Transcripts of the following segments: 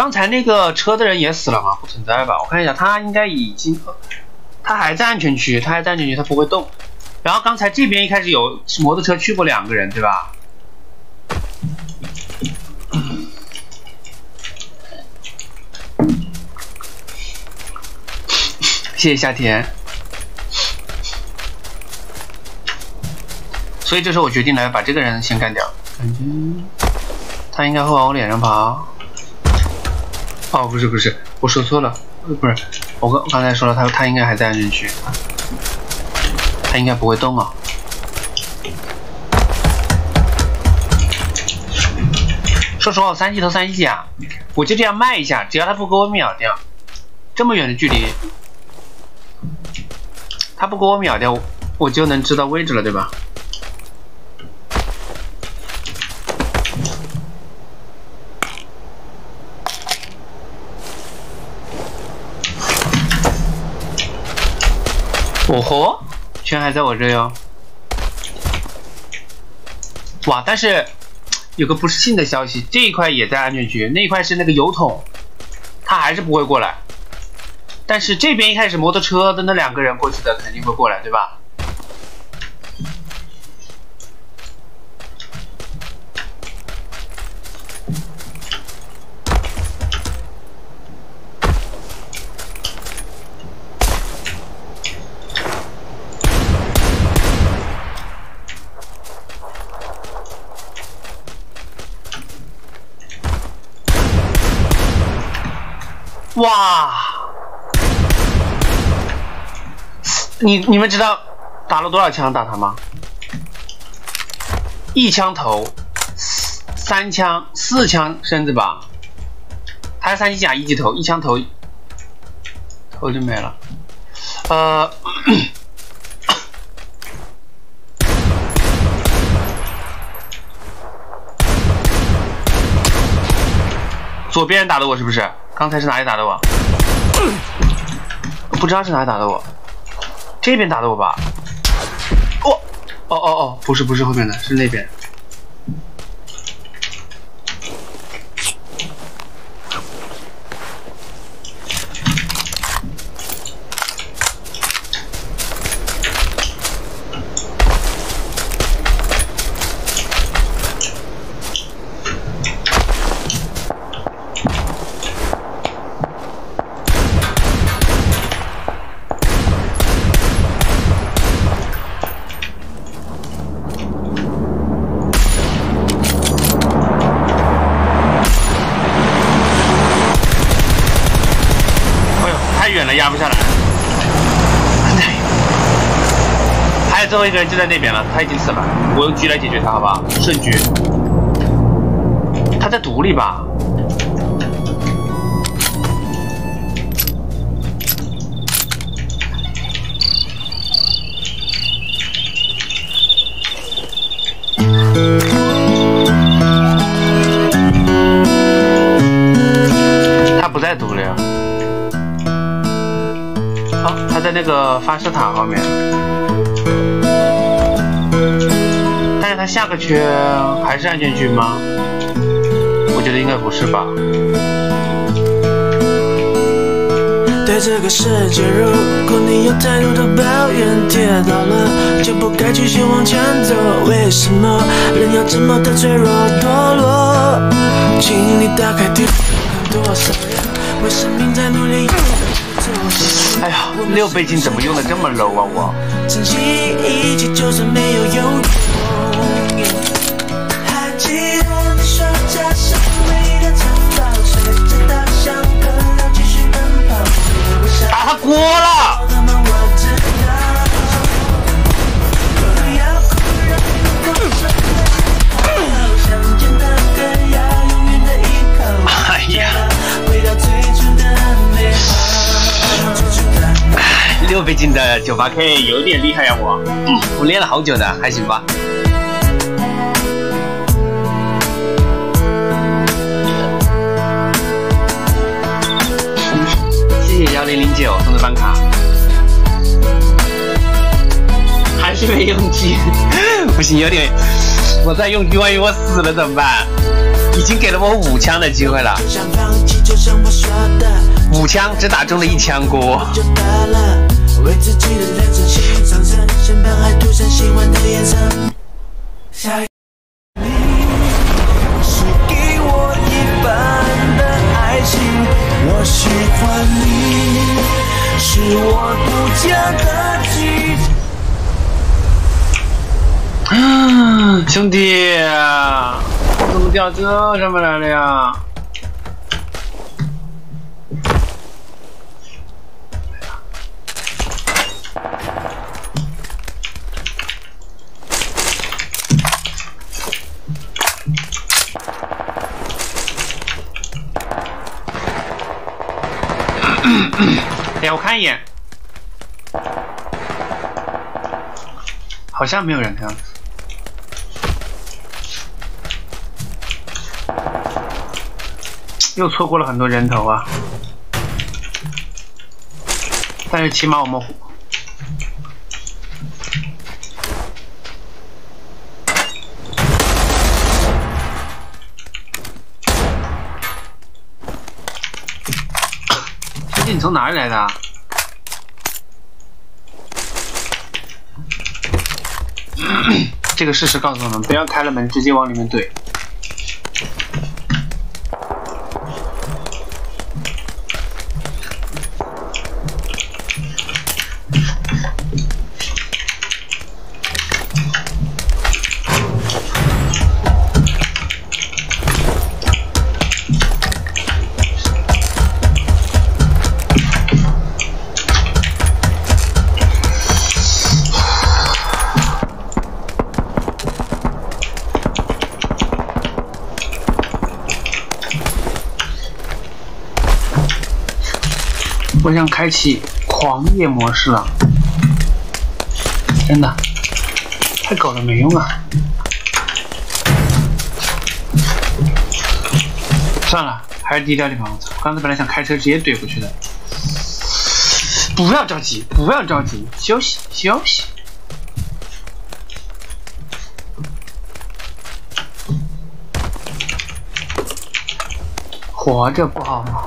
刚才那个车的人也死了吗？不存在吧？我看一下，他应该已经，他还在安全区，他还在安全区，他不会动。然后刚才这边一开始有摩托车去过两个人，对吧？谢谢夏天。所以这时候我决定来把这个人先干掉，感觉他应该会往我脸上爬。哦，不是不是，我说错了，不是，我刚刚才说了，他他应该还在安全区，他应该不会动啊。说实话，三级投三级啊，我就这样卖一下，只要他不给我秒掉，这么远的距离，他不给我秒掉，我就能知道位置了，对吧？哦吼，圈还在我这哟！哇，但是有个不是信的消息，这一块也在安全区，那一块是那个油桶，他还是不会过来。但是这边一开始摩托车的那两个人过去的肯定会过来，对吧？哇！你你们知道打了多少枪打他吗？一枪头，三枪四枪身子吧，他是三级甲一级头，一枪头头就没了。呃，左边打的我是不是？刚才是哪里打的我？不知道是哪里打的我，这边打的我吧？哦哦哦哦，不是不是后面的，是那边。压不下来，还有最后一个人就在那边了，他已经死了，我用狙来解决他，好不好？顺狙，他在毒里吧？他不在毒里啊。他在那个发射塔后面，是他下个圈还是安全区吗？我觉得应该不是吧。对这个世界，如果你有太多的抱怨，跌倒了就不该继续往前走。为什么人要这么的脆弱堕落？请你打开地图，看多少人为生命在努力。哎呀，六倍镜怎么用的这么 low 啊我！打他锅了！哎呀！六倍镜的九八 K 有点厉害呀，我，我练了好久的，还行吧。谢谢幺零零九这边用狙，不行，有点，我在用狙，万一我死了怎么办？已经给了我五枪的机会了，五枪只打中了一枪。锅。下。我喜欢你。是我独家的。兄弟，怎么掉这上面来了呀？哎，我看一眼，好像没有人的样子。又错过了很多人头啊！但是起码我们兄弟，你从哪里来的？这个事实告诉我们，不要开了门直接往里面怼。开启狂野模式了，真的，太狗了，没用啊！算了，还是低调点吧。我操，刚才本来想开车直接怼过去的。不要着急，不要着急，休息休息。活着不好吗？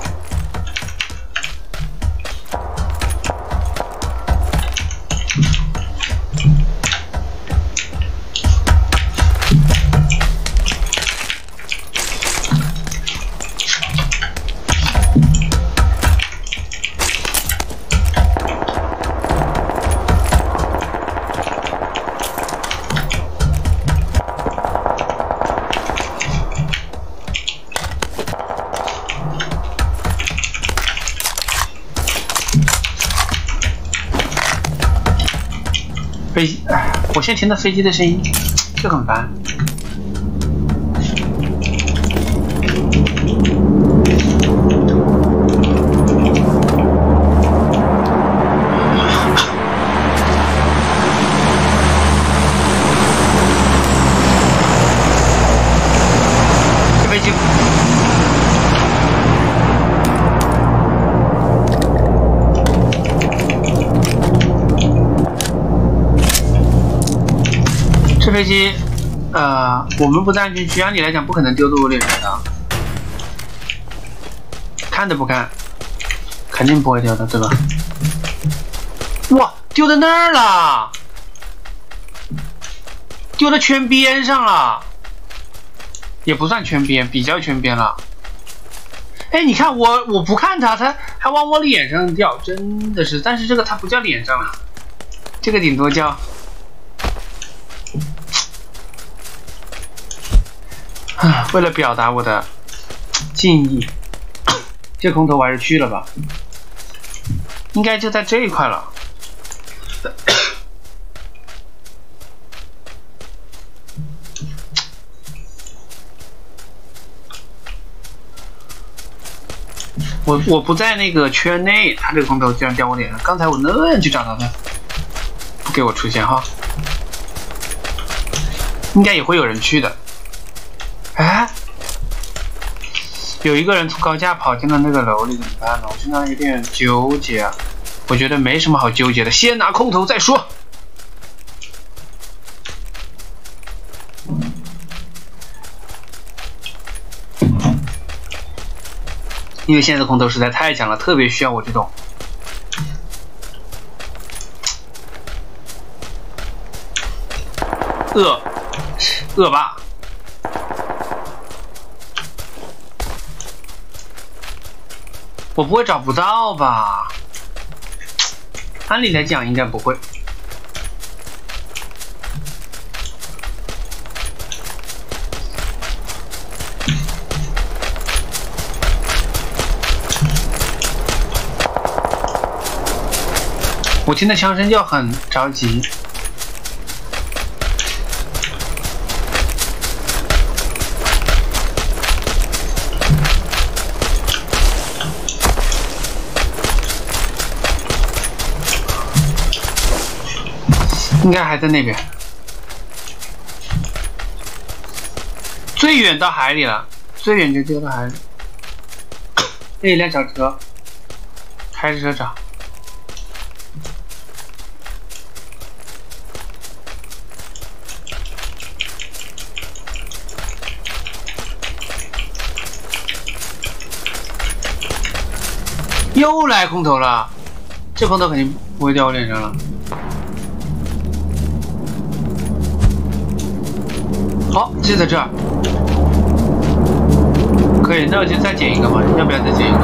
先听到飞机的声音就很烦。这些，呃，我们不在安全区，按理来讲不可能丢到我脸上的，看都不看，肯定不会丢的，对吧？哇，丢在那儿了，丢到圈边上了，也不算圈边，比较圈边了。哎，你看我，我不看他，他还往我脸上掉，真的是，但是这个它不叫脸上了，这个顶多叫。为了表达我的敬意，这空投我还是去了吧，应该就在这一块了。我我不在那个圈内，他这个空投居然掉我脸上。刚才我那样去找他的，不给我出现哈，应该也会有人去的。哎，有一个人从高架跑进了那个楼里，怎么办呢？我现在有点纠结啊。我觉得没什么好纠结的，先拿空投再说。因为现在的空投实在太强了，特别需要我这种。恶恶霸，我不会找不到吧？按理来讲应该不会。我听到枪声就很着急。应该还在那边，最远到海里了，最远就丢到海里。那一辆小车，开着车找。又来空投了，这空投肯定不会掉我脸上了。好，就在这儿，可以，那我就再捡一个嘛？要不要再捡一个？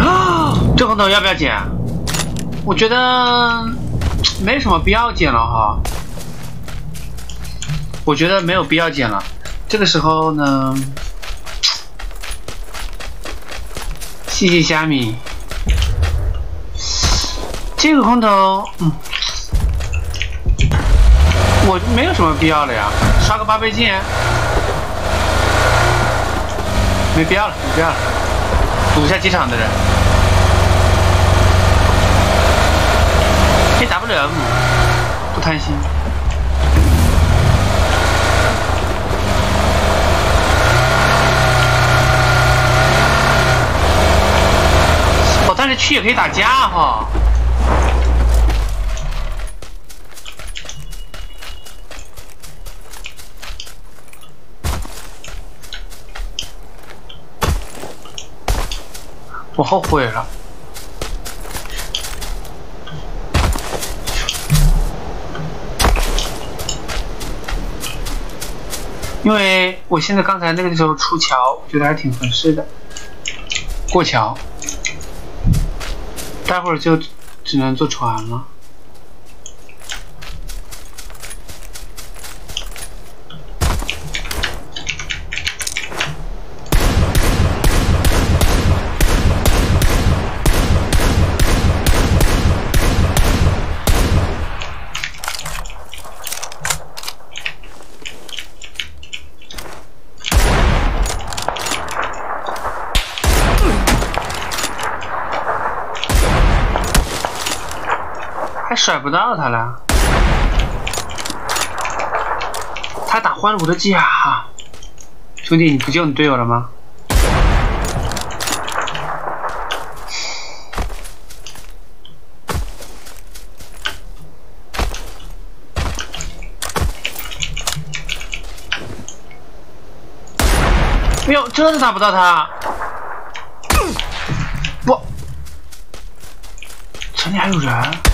啊，这空投要不要捡？我觉得没什么必要捡了哈。我觉得没有必要捡了，这个时候呢，谢谢虾米，这个空投，嗯，我没有什么必要了呀，刷个八倍镜，没必要了，没必要了，堵一下机场的人，AWM，不贪心。但是去也可以打架哈。我后悔了，因为我现在刚才那个时候出桥，觉得还挺合适的，过桥。待会儿就只能坐船了。甩不到他了，他打坏了我的甲，兄弟，你不救你队友了吗？哎呦，真的打不到他，不，城里还有人。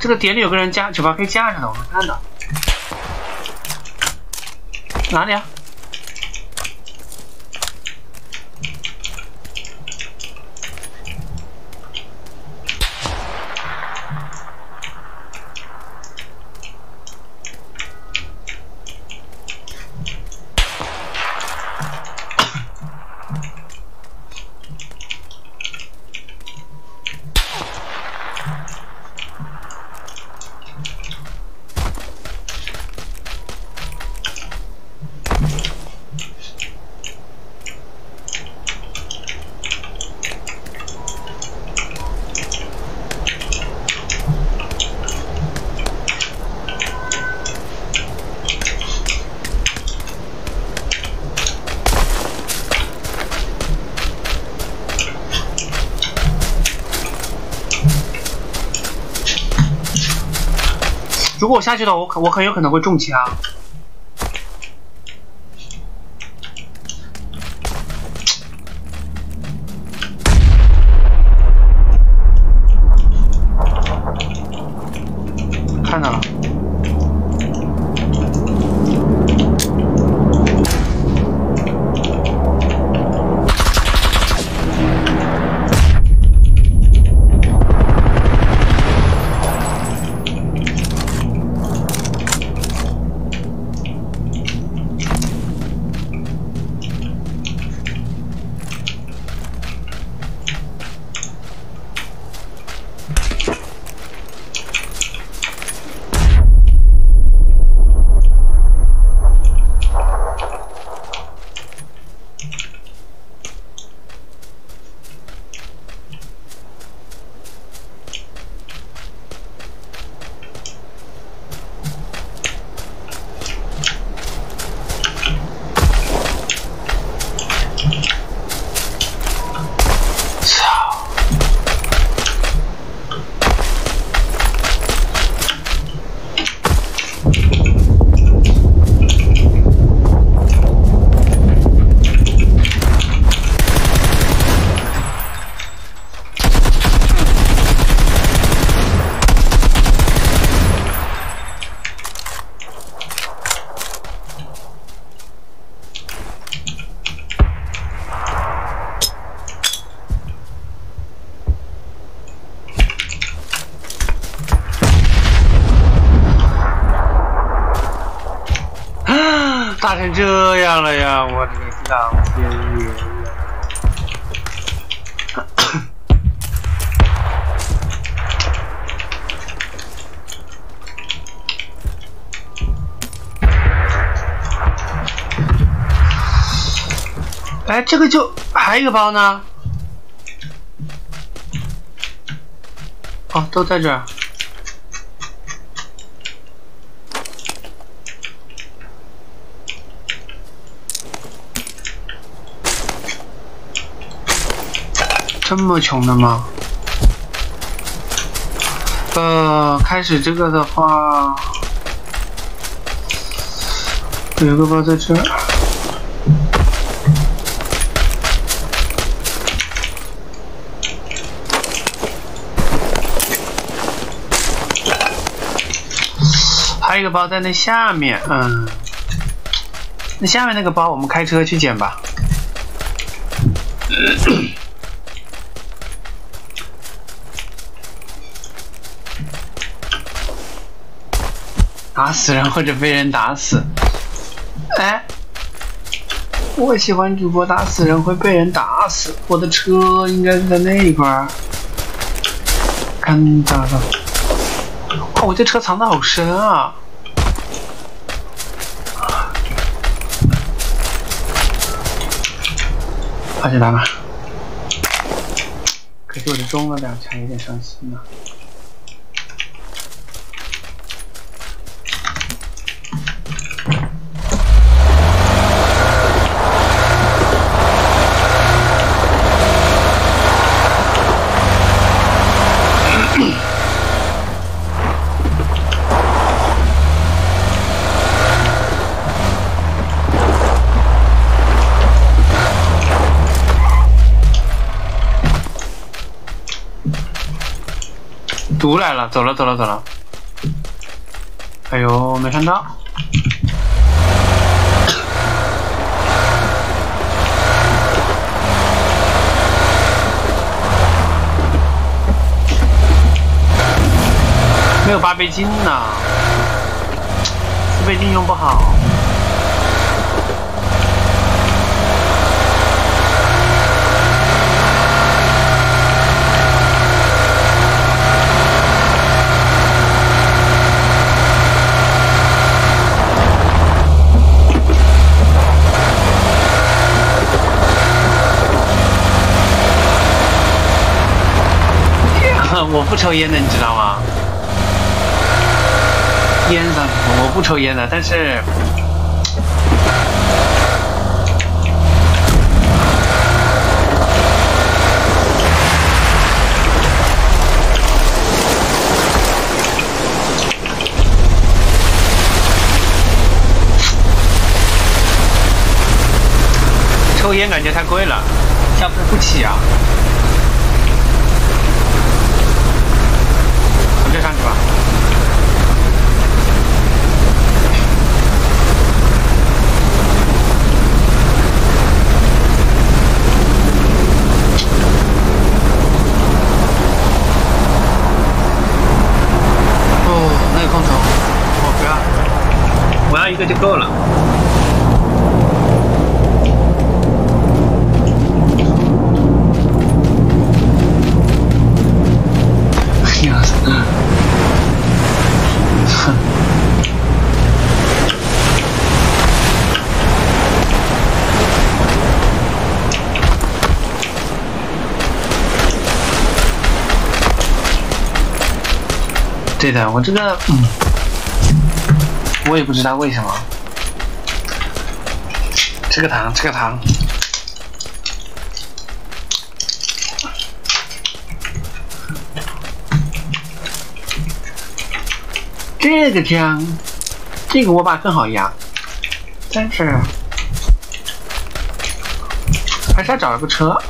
这个点里有个人架九八 K 架着的，我没看到。哪里啊？如果我下去的话，我可我很有可能会中枪。看到了。操！打成这样了呀！我的老天爷呀！哎，这个就还有一个包呢。哦，都在这儿。这么穷的吗？呃，开始这个的话，有个包在这儿。还有一个包在那下面，嗯，那下面那个包我们开车去捡吧。打死人或者被人打死，哎，我喜欢主播打死人会被人打死。我的车应该是在那一块儿，看到了。哇，我这车藏的好深啊！跑起来吧。可是我这中了两枪，有点伤心啊。毒来走了走了走了。哎呦，没看到。没有八倍镜呢，四倍镜用不好。我不抽烟的你知道吗？烟呢我不抽烟的但是抽烟感觉太贵了消费不起啊。就够了。哎呀，哼。对的，我这个，嗯，我也不知道为什么。吃个糖，吃个糖。这个枪，这个我把更好压，但是还是要找一个车。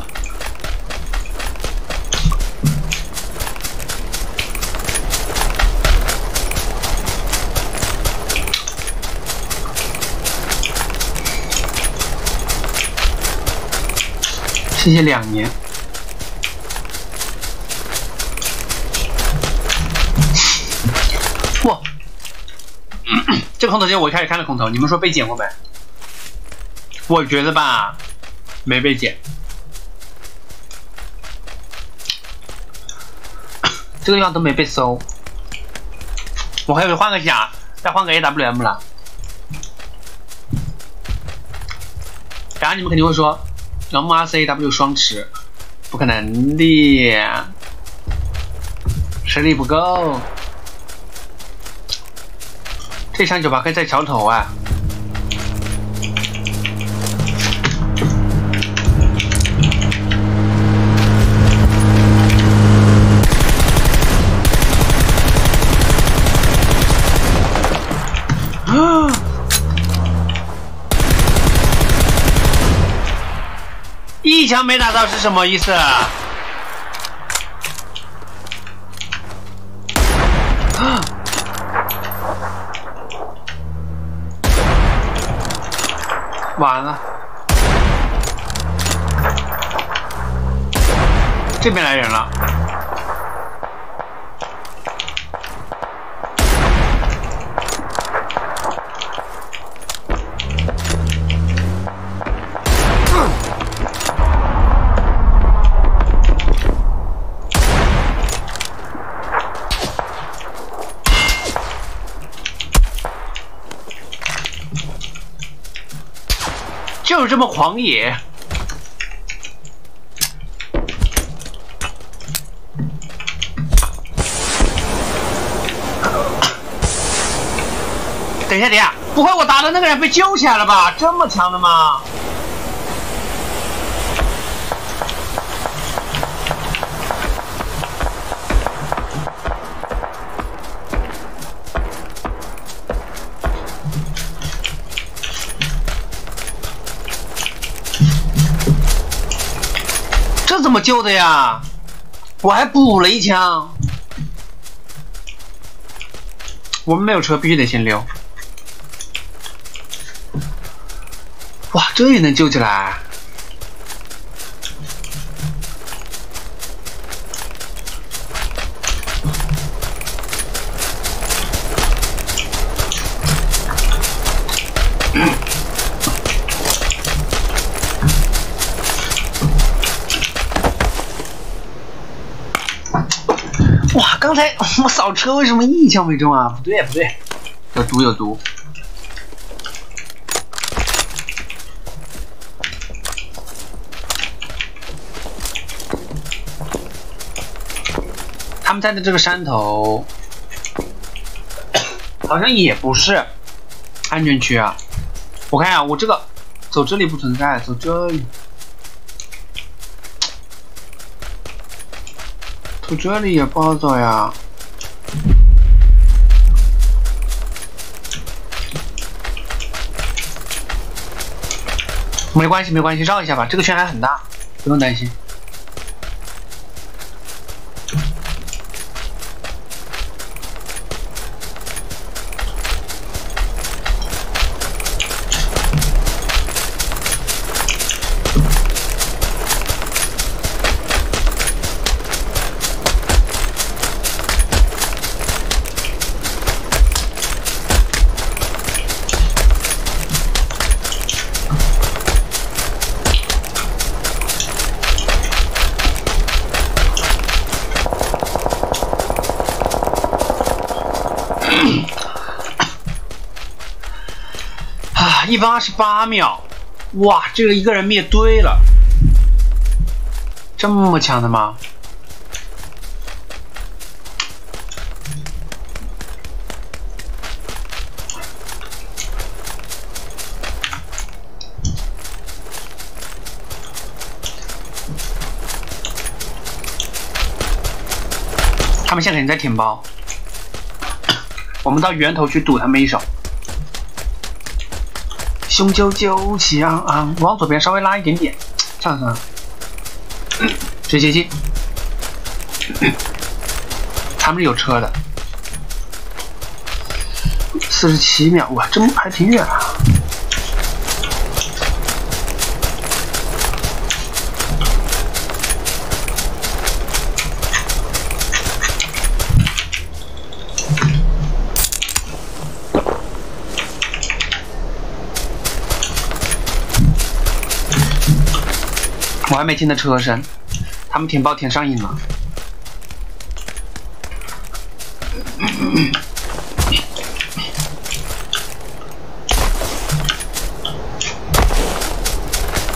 谢谢两年。哇，这个空投机我一开始看了空投，你们说被捡过没？我觉得吧，没被捡。这个地方都没被搜，我还以为换个甲，再换个 AWM 了。然后你们肯定会说，M R C W 双持，不可能的，实力不够。这枪九八 K 在桥头。啊！一枪没打到是什么意思？完了，这边来人了。这么狂野。等一下，等一下，不会我打的那个人被救起来了吧？这么强的吗？么救的呀？我还补了一枪。我们没有车，必须得先溜。哇，这也能救起来？哇，刚才我扫车为什么一枪没中啊？不对不对，有毒有毒。他们在的这个山头，好像也不是安全区啊。我看一啊，我这个走这里不存在，走这里。走这里也不好走呀。没关系，没关系，绕一下吧。这个圈还很大，不用担心。一分二十八秒，哇，这个一个人灭队了，这么强的吗？他们现在肯定在舔包，我们到源头去堵他们一手。雄赳赳，气昂昂，往左边稍微拉一点点，这样子，直接进。他们有车的，四十七秒，哇，这还挺远啊。我还没听到车声，他们舔包舔上瘾了。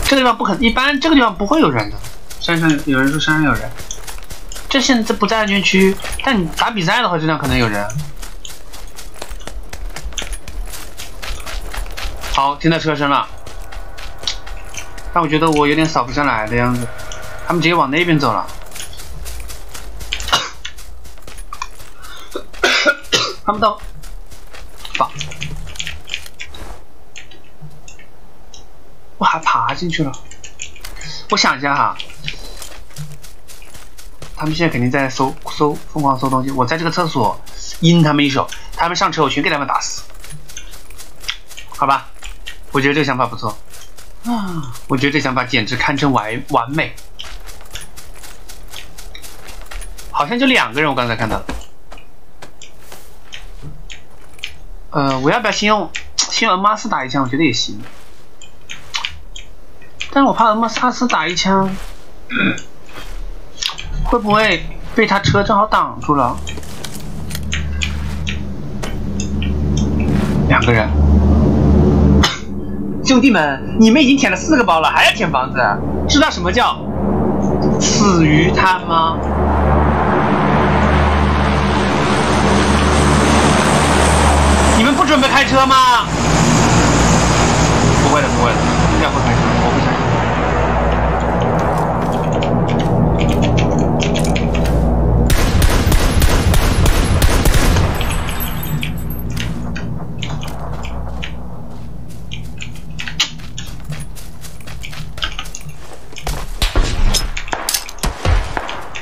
这个地方不可，一般这个地方不会有人的。山上有人说山上有人，这现在不在安全区，但你打比赛的话，这地方可能有人。好，听到车声了。但我觉得我有点扫不上来的样子，他们直接往那边走了。他们到，放，我还爬进去了。我想一下哈，他们现在肯定在搜搜疯狂搜东西。我在这个厕所阴他们一手，他们上车我全给他们打死。好吧，我觉得这个想法不错。啊，我觉得这想法简直堪称完完美。好像就两个人，我刚才看到。呃，我要不要先用先用恩马斯打一枪？我觉得也行。但是我怕恩马斯打一枪，会不会被他车正好挡住了？两个人。兄弟们，你们已经舔了四个包了，还要舔房子？知道什么叫死鱼滩吗？你们不准备开车吗？不会的，不会的，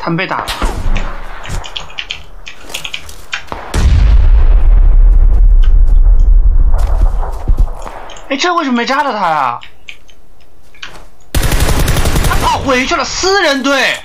他们被打了。哎，这为什么没炸到他呀？他跑回去了，私人队。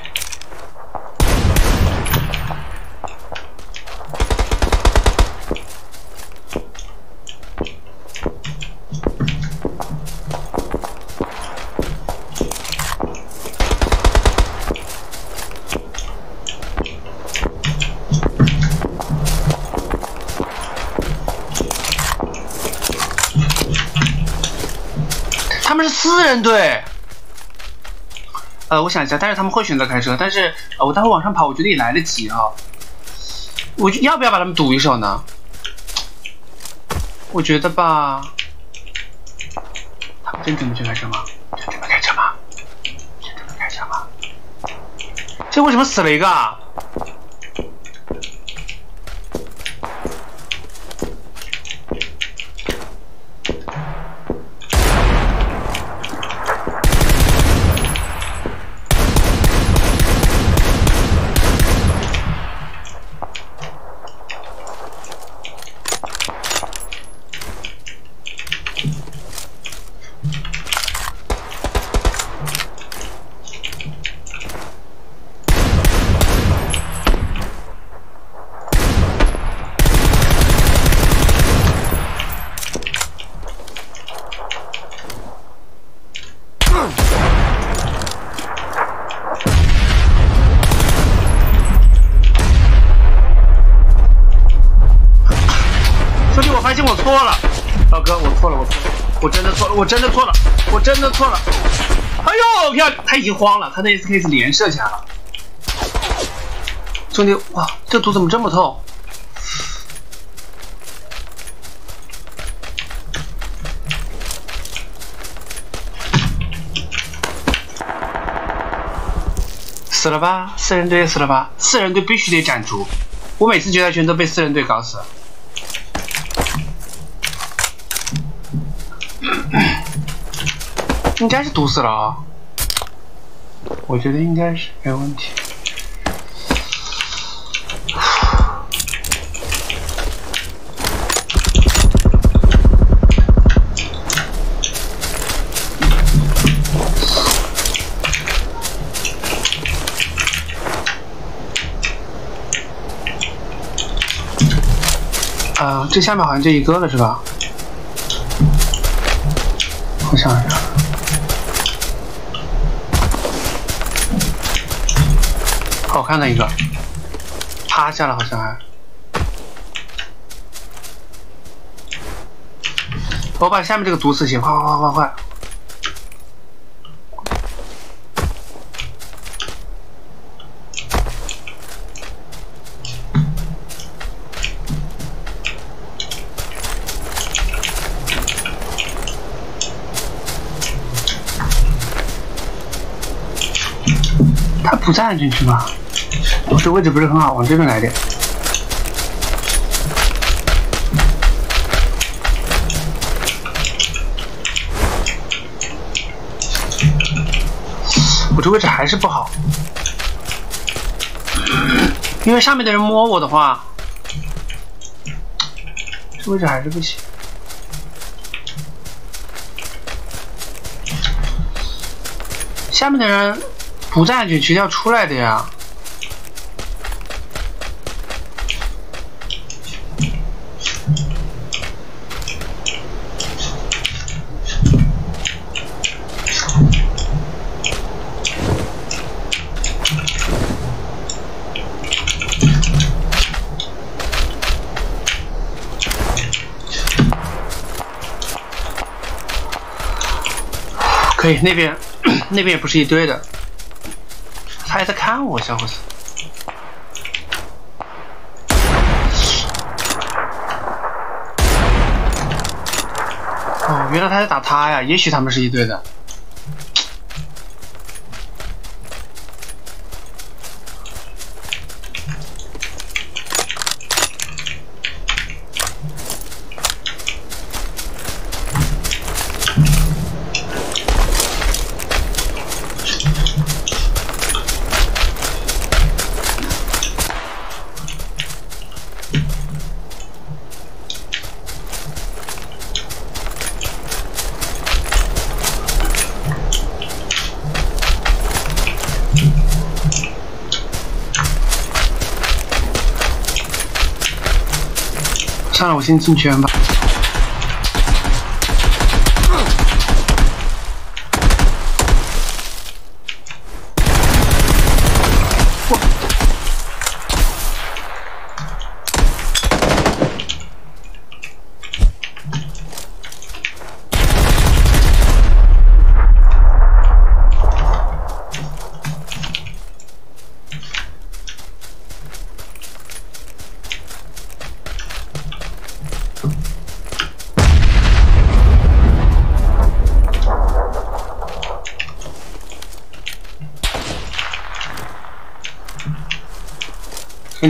呃，我想一下，但是他们会选择开车，但是呃，我待会往上跑，我觉得也来得及啊。我要不要把他们堵一手呢？我觉得吧，他们真准备去开车吗？真准备开车吗？真准备开车吗？这为什么死了一个？啊？发现我错了，老哥，我错了，我错了，我真的错了，我真的错了，哎呦，漂亮！他已经慌了，他的 SK 是连射起来了。兄弟，哇，这毒怎么这么透？死了吧，四人队死了吧，四人队必须得斩除。我每次决赛圈都被四人队搞死。应该是毒死了啊，我觉得应该是没问题。啊，这下面好像就一个了，是吧？我想一下，看的一个，趴下了，好像还。我把下面这个毒死先，快快快快快！他不在安全区吗？我这位置不是很好，往这边来点。我这位置还是不好，因为上面的人摸我的话，这位置还是不行。下面的人。不在安全区要出来的呀！可以，那边 那边也不是一队的。他还在看我，小伙子。哦，原来他在打他呀，也许他们是一队的。算了，我先进圈吧。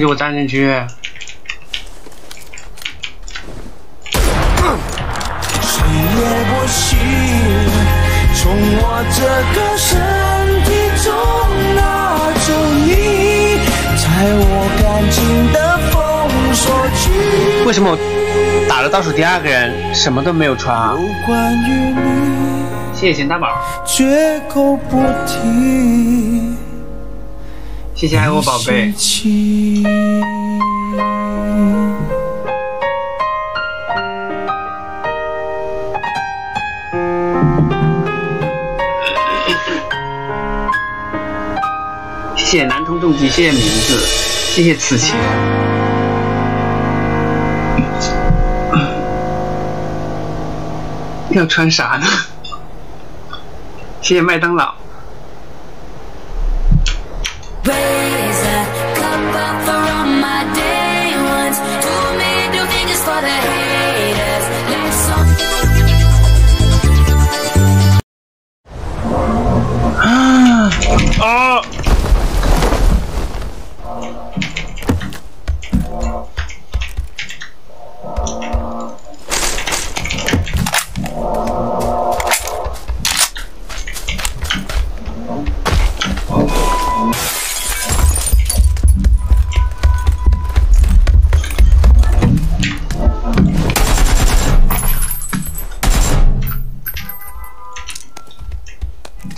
兄弟，我站进去。谁也不行，从我这个身体中拿走你，在我感情的封锁区。为什么我打了倒数第二个人，什么都没有穿啊？谢谢钱大宝。绝口不提。谢谢爱我宝贝。谢谢南通重疾，谢谢名字，谢谢此情。要穿啥呢？谢谢麦当劳。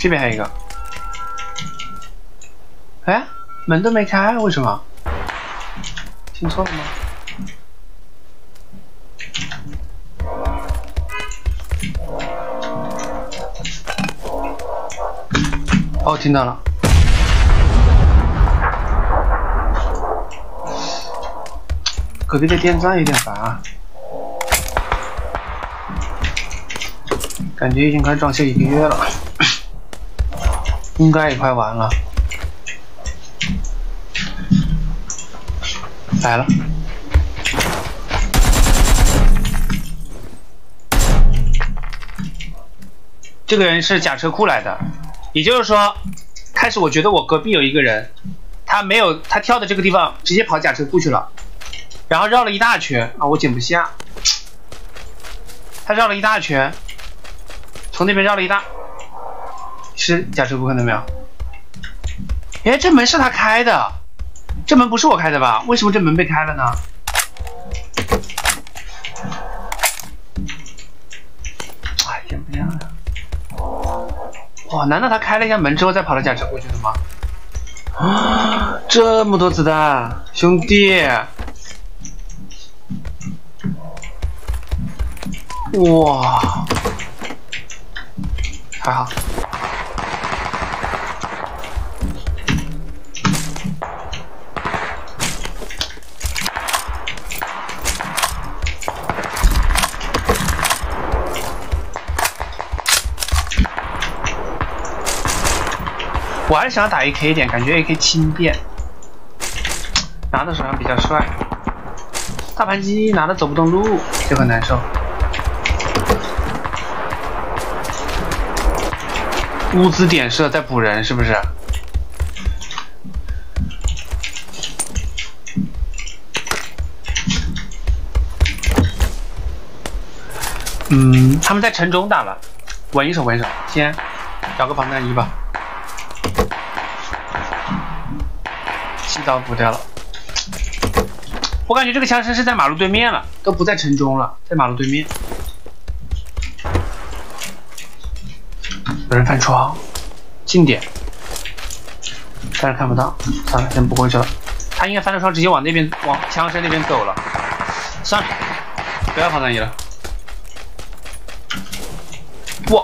这边还有一个。哎，门都没开，为什么？听错了吗？哦，听到了。隔壁的电钻有点烦啊，感觉已经快装修一个月了，应该也快完了。来了。这个人是假车库来的，也就是说，开始我觉得我隔壁有一个人，他没有他跳的这个地方直接跑假车库去了，然后绕了一大圈啊，我捡不下，他绕了一大圈，从那边绕了一大，是假车库看到没有？哎，这门是他开的。这门不是我开的吧？为什么这门被开了呢？哎，怎么样呀？哇，难道他开了一下门之后再跑到假车过去的吗？啊，这么多子弹，兄弟！哇，还好。我还是想打 AK 一点，感觉 AK 轻便，拿在手上比较帅。大盘鸡拿的走不动路，就很难受。物资点射在补人，是不是？嗯，他们在城中打了，稳一手，稳一手，先找个防弹衣吧。气刀补掉了，我感觉这个枪声是在马路对面了，都不在城中了，在马路对面。有人翻窗，近点，但是看不到，算了，先不过去了。他应该翻着窗直接往那边，往枪声那边走了。算了，不要防弹衣了。哇！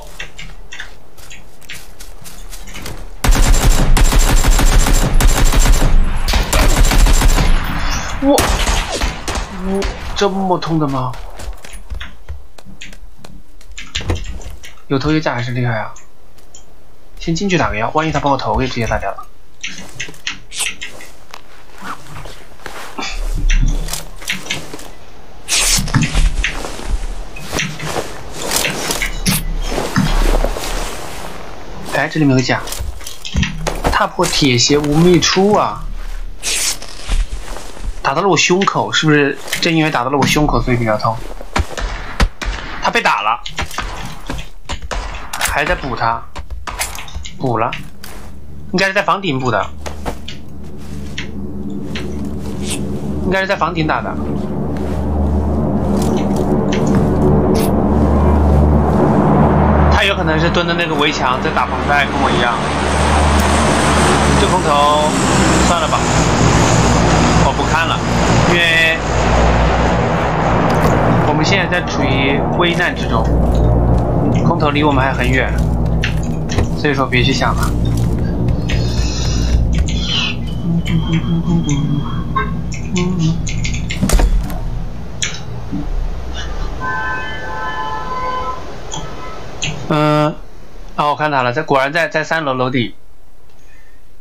这么痛的吗？有头有甲还是厉害啊！先进去打个药，万一他把我头给直接打掉了。哎，这里面有甲，踏破铁鞋无觅处啊！打到了我胸口，是不是正因为打到了我胸口，所以比较痛？他被打了，还在补他，补了，应该是在房顶补的，应该是在房顶打的。他有可能是蹲的那个围墙在打防带，跟我一样。这空投算了吧。我不看了，因为我们现在在处于危难之中，空投离我们还很远，所以说别去想了。嗯，哦，我看到了，在果然在在三楼楼顶。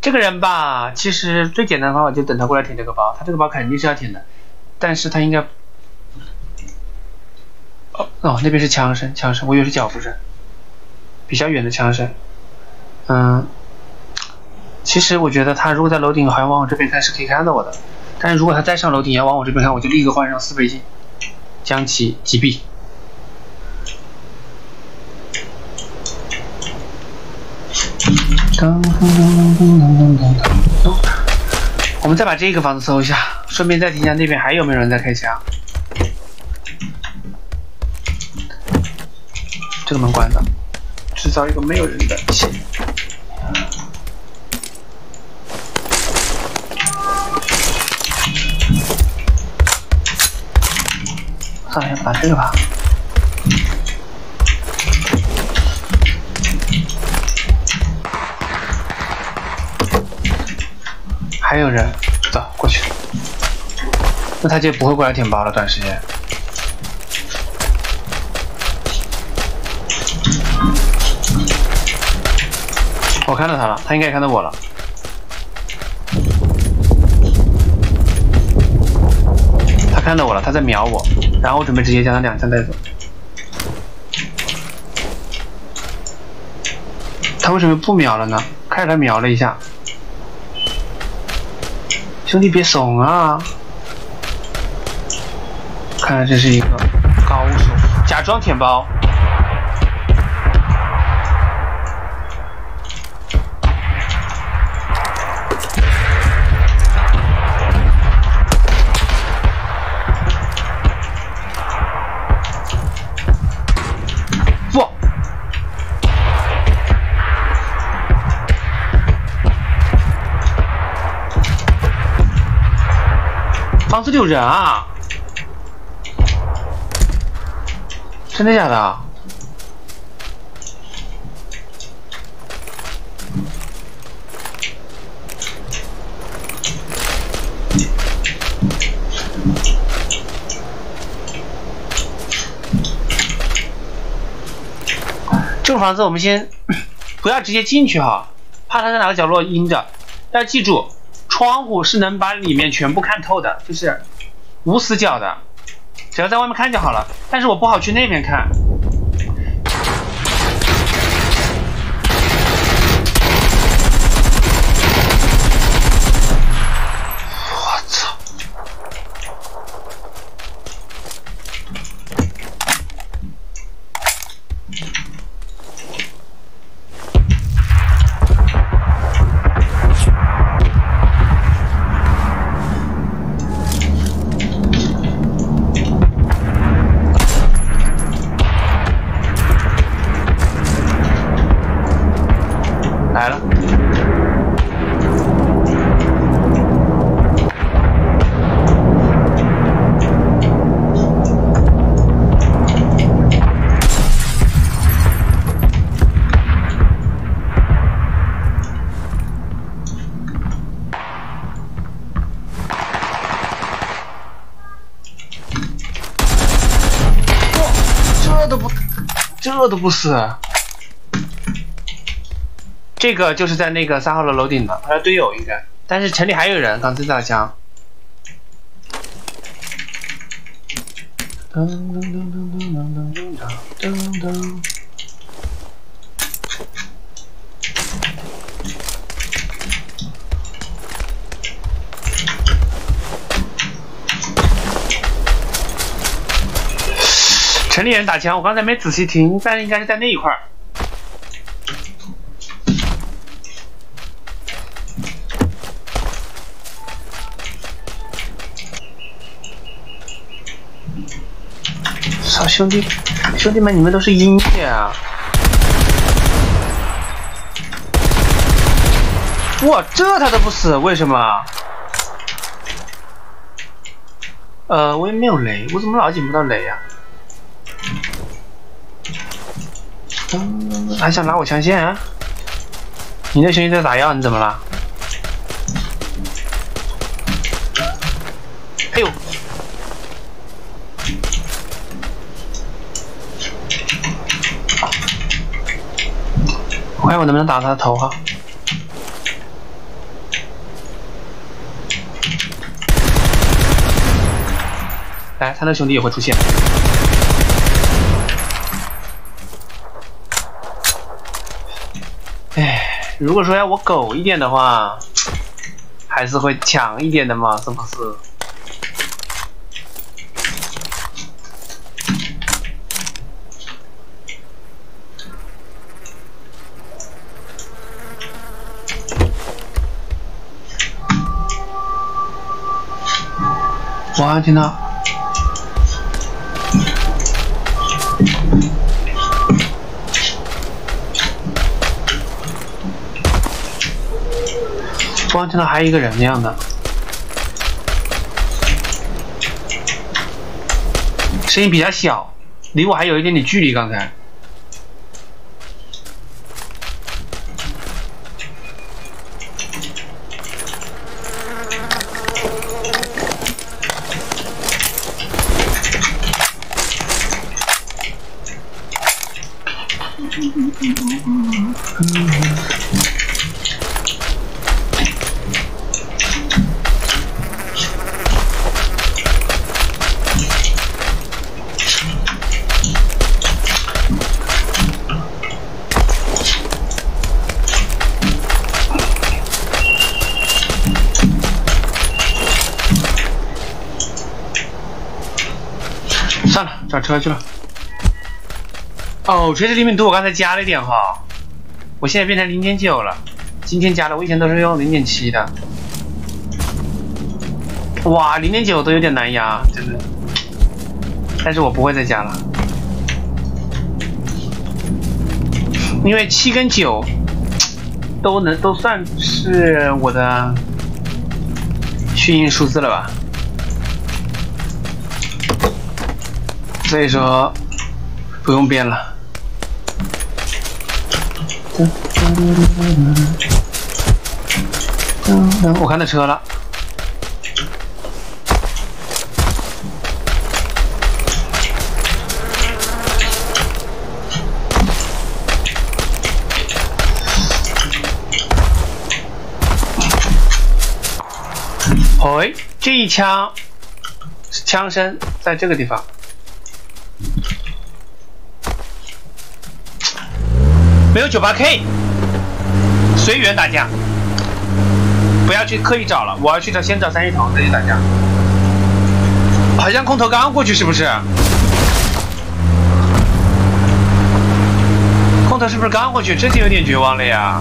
这个人吧，其实最简单的方法就等他过来舔这个包，他这个包肯定是要舔的，但是他应该，哦，那边是枪声，枪声，我以为是脚步声，比较远的枪声。嗯，其实我觉得他如果在楼顶，好像往我这边看是可以看到我的，但是如果他再上楼顶要往我这边看，我就立刻换上四倍镜，将其击毙。我们再把这个房子搜一下，顺便再听一下那边还有没有人在开枪。这个门关的，制造一个没有人的。算了，把这个吧。还有人，走过去。那他就不会过来舔包了，短时间。我看到他了，他应该也看到我了。他看到我了，他在瞄我，然后我准备直接将他两枪带走。他为什么不瞄了呢？开始他瞄了一下，兄弟别怂啊！看来这是一个高手，假装舔包。这里有人啊！真的假的啊？这个房子我们先 不要直接进去哈，怕他在哪个角落阴着。大家记住，窗户是能把里面全部看透的，就是无死角的，只要在外面看就好了。但是我不好去那边看。这都不死。这个就是在那个三号楼楼顶的，他的队友应该，但是城里还有人，刚自打枪。噔噔噔噔噔噔噔噔噔城里人打枪，我刚才没仔细听，但应该是在那一块儿。操，兄弟，兄弟们，你们都是阴血啊！哇，这他都不死，为什么？呃，我也没有雷，我怎么老捡不到雷呀、嗯，还想拉我枪线、啊？你那兄弟在打药，你怎么了？哎呦！我看我能不能打他的头哈。来，他那兄弟也会出现。哎，如果说要我狗一点的话，还是会强一点的嘛，是不是？哇，听到。光听到还有一个人的样子，声音比较小，离我还有一点点距离。刚才，我，垂直灵敏度我刚才加了一点哈，我现在变成零点九了，今天加的，我以前都是用零点七的。哇，零点九都有点难压，真的。但是我不会再加了，因为七跟九都能都算是我的虚音数字了吧。所以说不用变了。我看到车了。哎，这一枪枪声在这个地方。没有九八 K，随缘打架，不要去刻意找了。我要去找，先找三一头再去打架。好像空投刚过去，是不是？空投是不是刚过去？这就有点绝望了呀。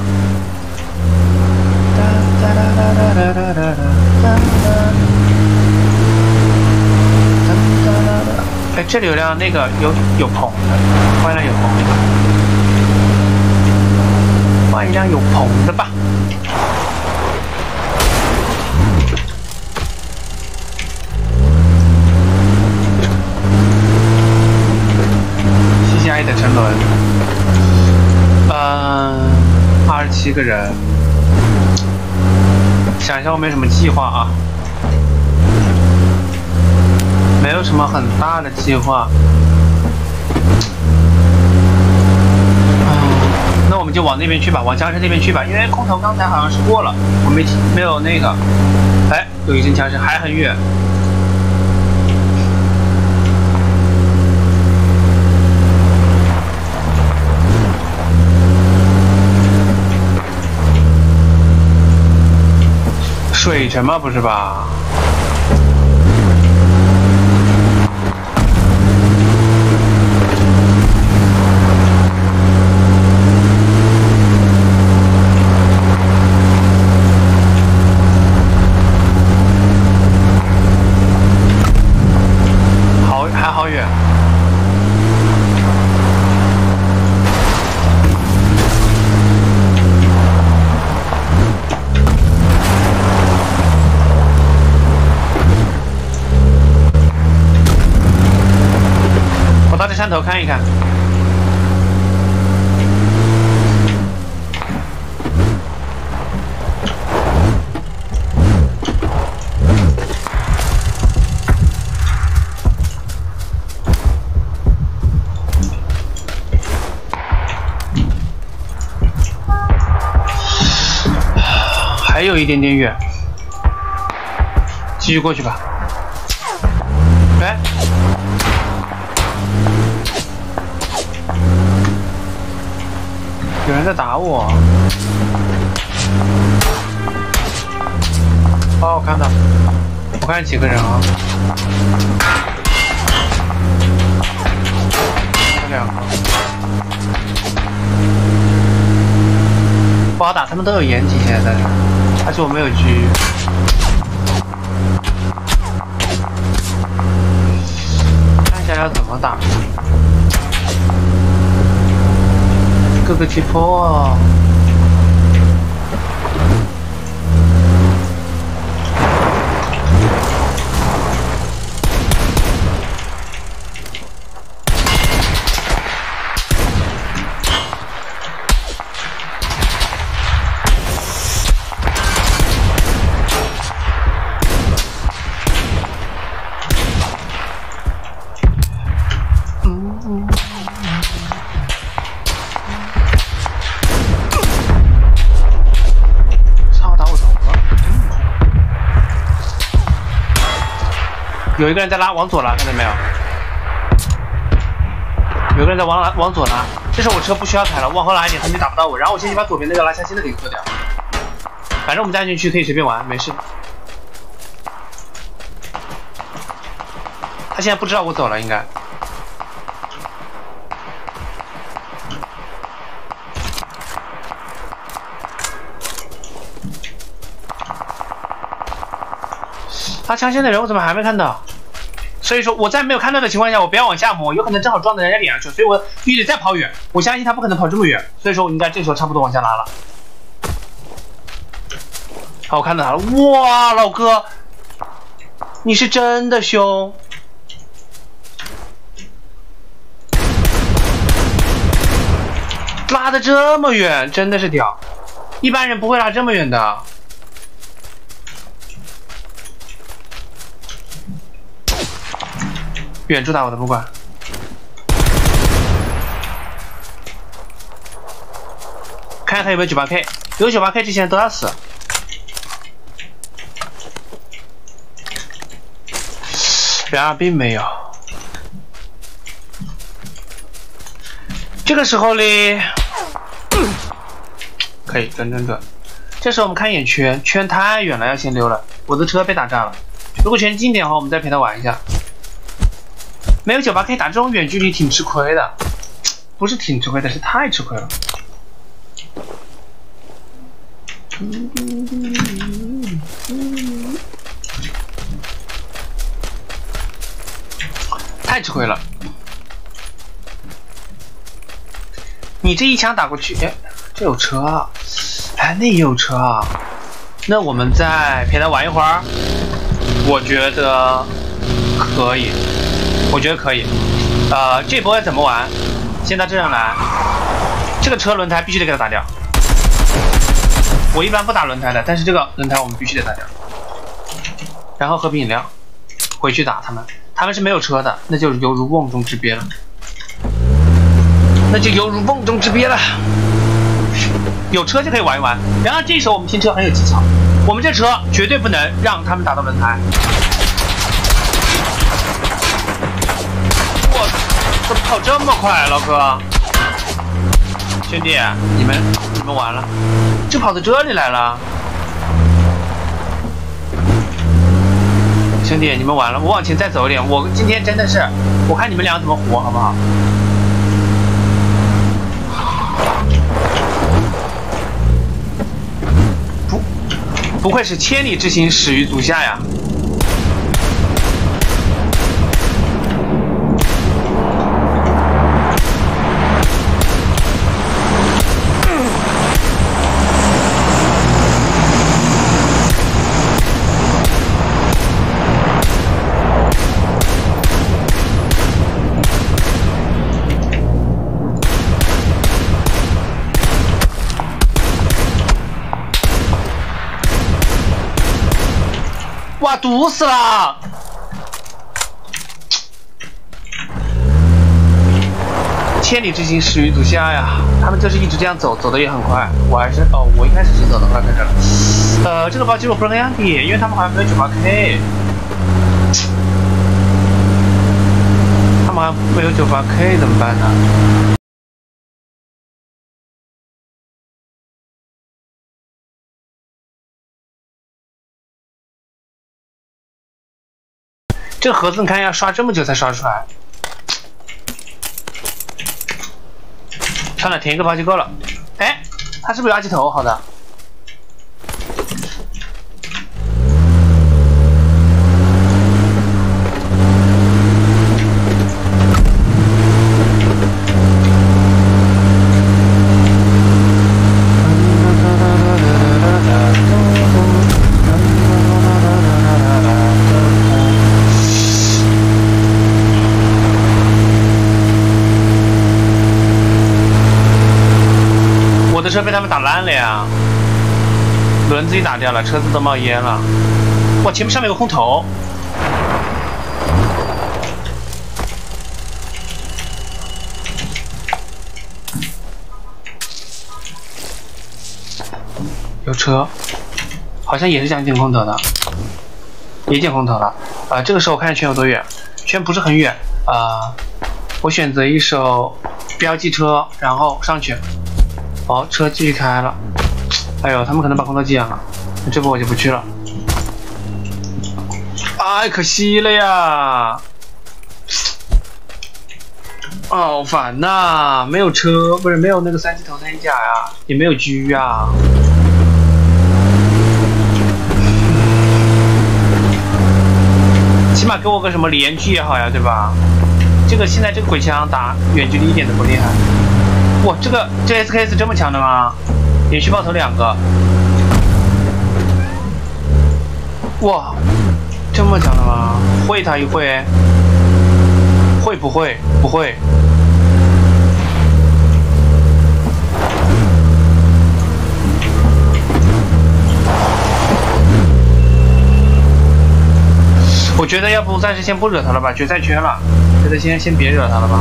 哎，这里有辆那个有有棚的，换一辆有棚的，换一辆有棚的吧。谢谢爱的沉沦。嗯，二十七个人，想一下我没什么计划啊。没有什么很大的计划，那我我们就往那边去吧，往江山那边去吧。因为空投刚才好像是过了，我没没有那个。哎，有一声枪声，还很远。水城吗？不是吧？继续过去吧。哎，有人在打我。哦，我看到，我看几个人啊？两个，不好打，他们都有掩体，现在在这，而且我没有狙。要怎么打，各个击破。有一个人在拉，往左拉，看到没有？有个人在往拉，往左拉。这时候我车不需要踩了，往后拉一点，他们就打不到我。然后我先去把左边那个拉下心的给破掉。反正我们在安全区可以随便玩，没事。他现在不知道我走了，应该。他枪线的人我怎么还没看到？所以说我在没有看到的情况下，我不要往下摸，有可能正好撞到人家脸上去，所以我必须得再跑远。我相信他不可能跑这么远，所以说我应该这时候差不多往下拉了。好，我看到他了，哇，老哥，你是真的凶！拉的这么远，真的是屌，一般人不会拉这么远的。远处打我的不管。看看他有没有九八 K，有九八 K 这些人都要死。然而并没有。这个时候嘞，可以转转转。这时候我们看一眼圈，圈太远了，要先溜了。我的车被打炸了。如果圈近点的话，我们再陪他玩一下。没有九八 K 打这种远距离挺吃亏的，不是挺吃亏的，是太吃亏了。太吃亏了！你这一枪打过去，哎，这有车啊！哎，那也有车啊！那我们再陪他玩一会儿，我觉得可以。我觉得可以，呃，这波要怎么玩？先到这上来，这个车轮胎必须得给他打掉。我一般不打轮胎的，但是这个轮胎我们必须得打掉。然后喝瓶饮料，回去打他们。他们是没有车的，那就犹如瓮中之鳖了。那就犹如瓮中之鳖了。有车就可以玩一玩。然后这时候我们拼车很有技巧，我们这车绝对不能让他们打到轮胎。跑这么快，老哥？兄弟，你们你们完了，就跑到这里来了。兄弟，你们完了，我往前再走一点。我今天真的是，我看你们俩怎么活，好不好？不，不愧是千里之行，始于足下呀。毒死了！千里之行，始于足下呀！他们就是一直这样走，走的也很快。我还是哦，我一开始是走的快，看这了。呃，这个包其实我不是很想点，因为他们好像没有九八 K，他们好像没有九八 K 怎么办呢？这盒子你看要刷这么久才刷出来。算了，填一个包就够了。哎，他是不是有垃圾头？好的。自己打掉了，车子都冒烟了。哇，前面上面有个空投。有车，好像也是想捡空投的，也捡空投了。啊、这个时候我看圈有多远，圈不是很远啊、我选择一手标记车，然后上去。哦，车继续开了。哎呦，他们可能把空投捡了，那这波我就不去了。哎，可惜了呀！好烦呐、没有车，不是没有那个三级头三级甲呀，也没有狙呀。起码给我个什么连狙也好呀，对吧？这个现在这个鬼枪打远距离一点都不厉害。哇，这个这 SKS 这么强的吗？连续爆头两个。哇，这么强的吗？会他一会，会不会？不会。我觉得要不暂时先不惹他了吧，决赛圈了，觉得先先别惹他了吧。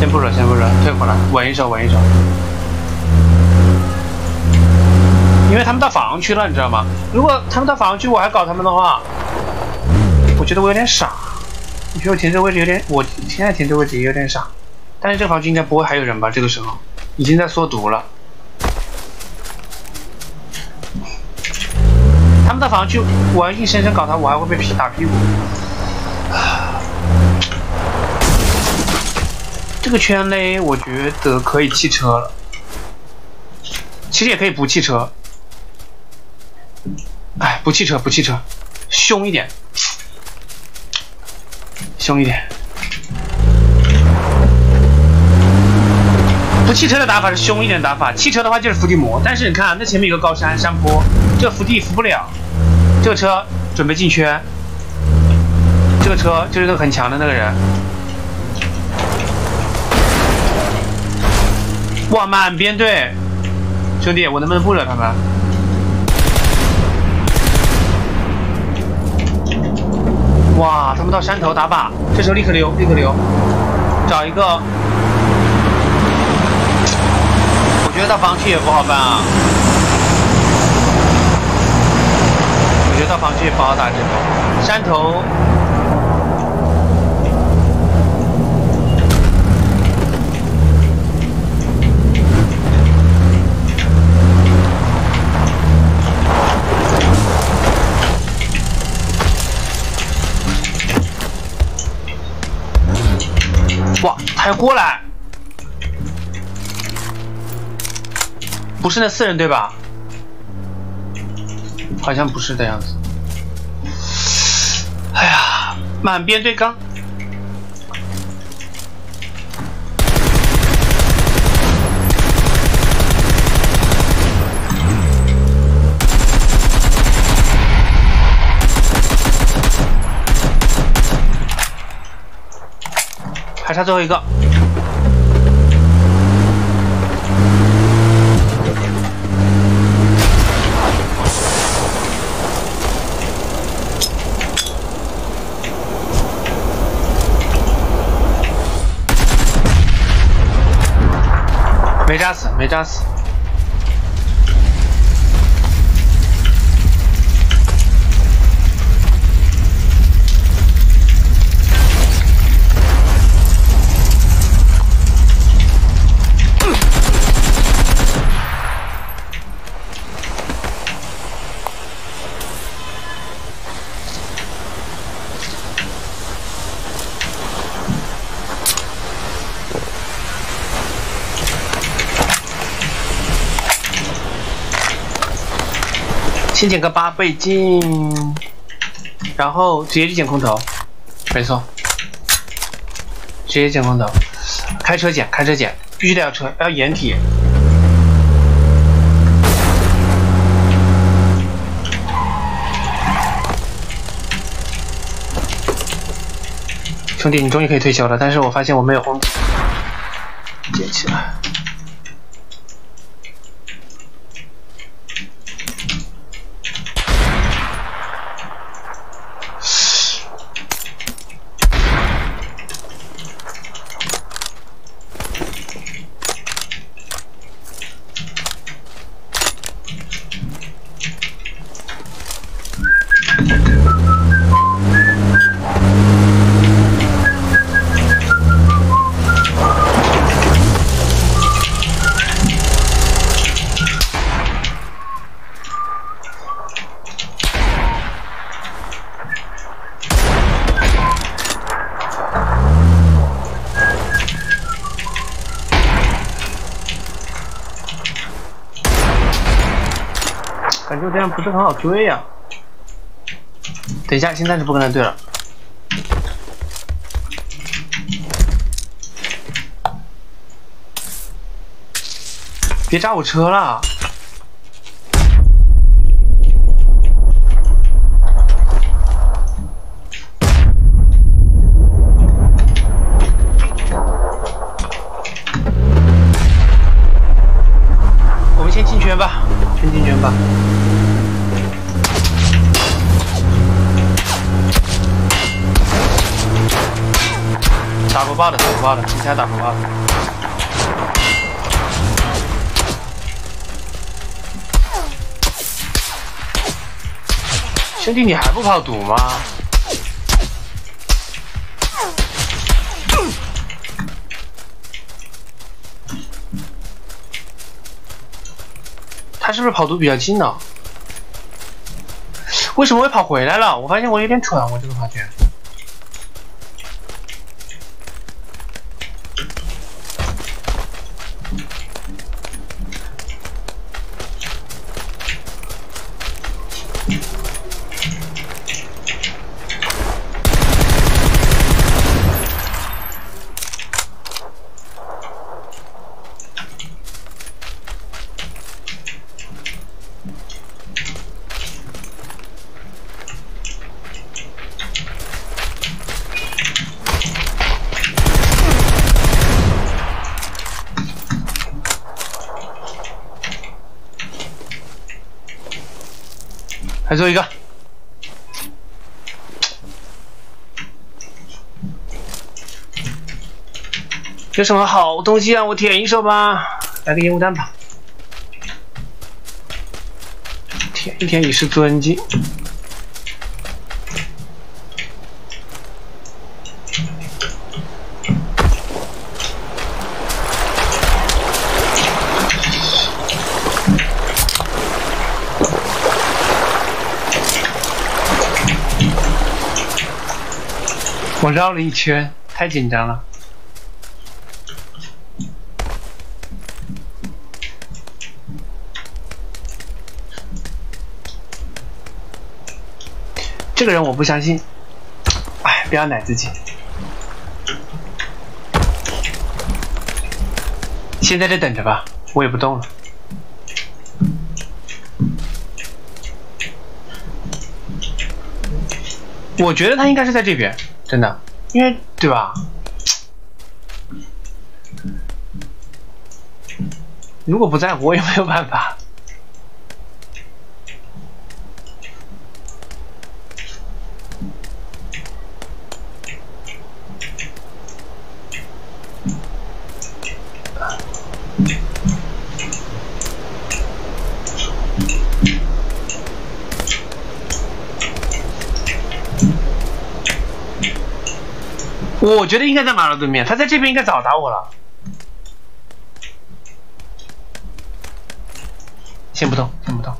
先不惹，先不惹，退回来，稳一手，稳一手。因为他们到房区了，你知道吗？如果他们到房区，我还搞他们的话，我觉得我有点傻。我觉得我停这位置有点，我现在停这位置也有点傻。但是这房区应该不会还有人吧？这个时候已经在缩毒了。他们到房区，我要硬生生搞他，我还会被屁打屁股。这个圈嘞，我觉得可以弃车了。其实也可以不弃车。哎，不汽车，不汽车，凶一点，凶一点。不汽车的打法是凶一点的打法，汽车的话就是伏地魔。但是你看，那前面有个高山山坡，这伏地伏不了。这个车准备进圈，这个车就是那个很强的那个人。哇，满编队，兄弟，我能不能不惹他们？哇，他们到山头打靶，这时候立刻溜，立刻溜，找一个。我觉得到防区也不好办啊，我觉得到防区也不好打这个山头。还过来？不是那四人对吧？好像不是的样子。哎呀，满编队刚。还差最后一个。没炸死，先捡个八倍镜，然后直接去捡空投，没错，直接捡空投，开车捡，开车捡，必须得要车，要掩体。兄弟，你终于可以退休了，但是我发现我没有红，捡起来。不是很好追呀、等一下，现在就不跟他对了。别炸我车了！不爆的，其他打不爆的。兄弟，你还不跑毒吗？他是不是跑毒比较近呢？为什么会跑回来了？我发现我有点蠢，我这个发现。有什么好东西让我舔一手吧？来个烟雾弹吧，舔一舔以示尊敬。我绕了一圈，太紧张了。这个人我不相信，哎，不要奶自己。先在这等着吧，我也不动了。我觉得他应该是在这边，真的，因为对吧？如果不在，我也没有办法。我觉得应该在马路对面，他在这边应该早打我了。先不动，先不动。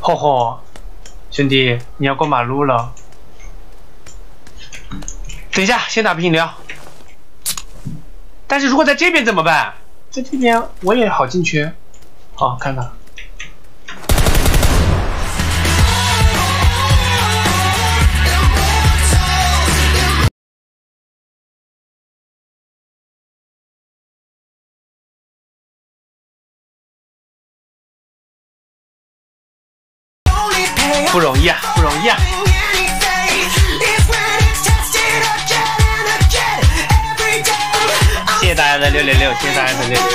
吼吼，兄弟，你要过马路了。等一下，先打瓶饮料。但是如果在这边怎么办？在这边我也好进去。好，看到。不容易啊，不容易啊！谢谢大家的六六六，谢谢大家的六六六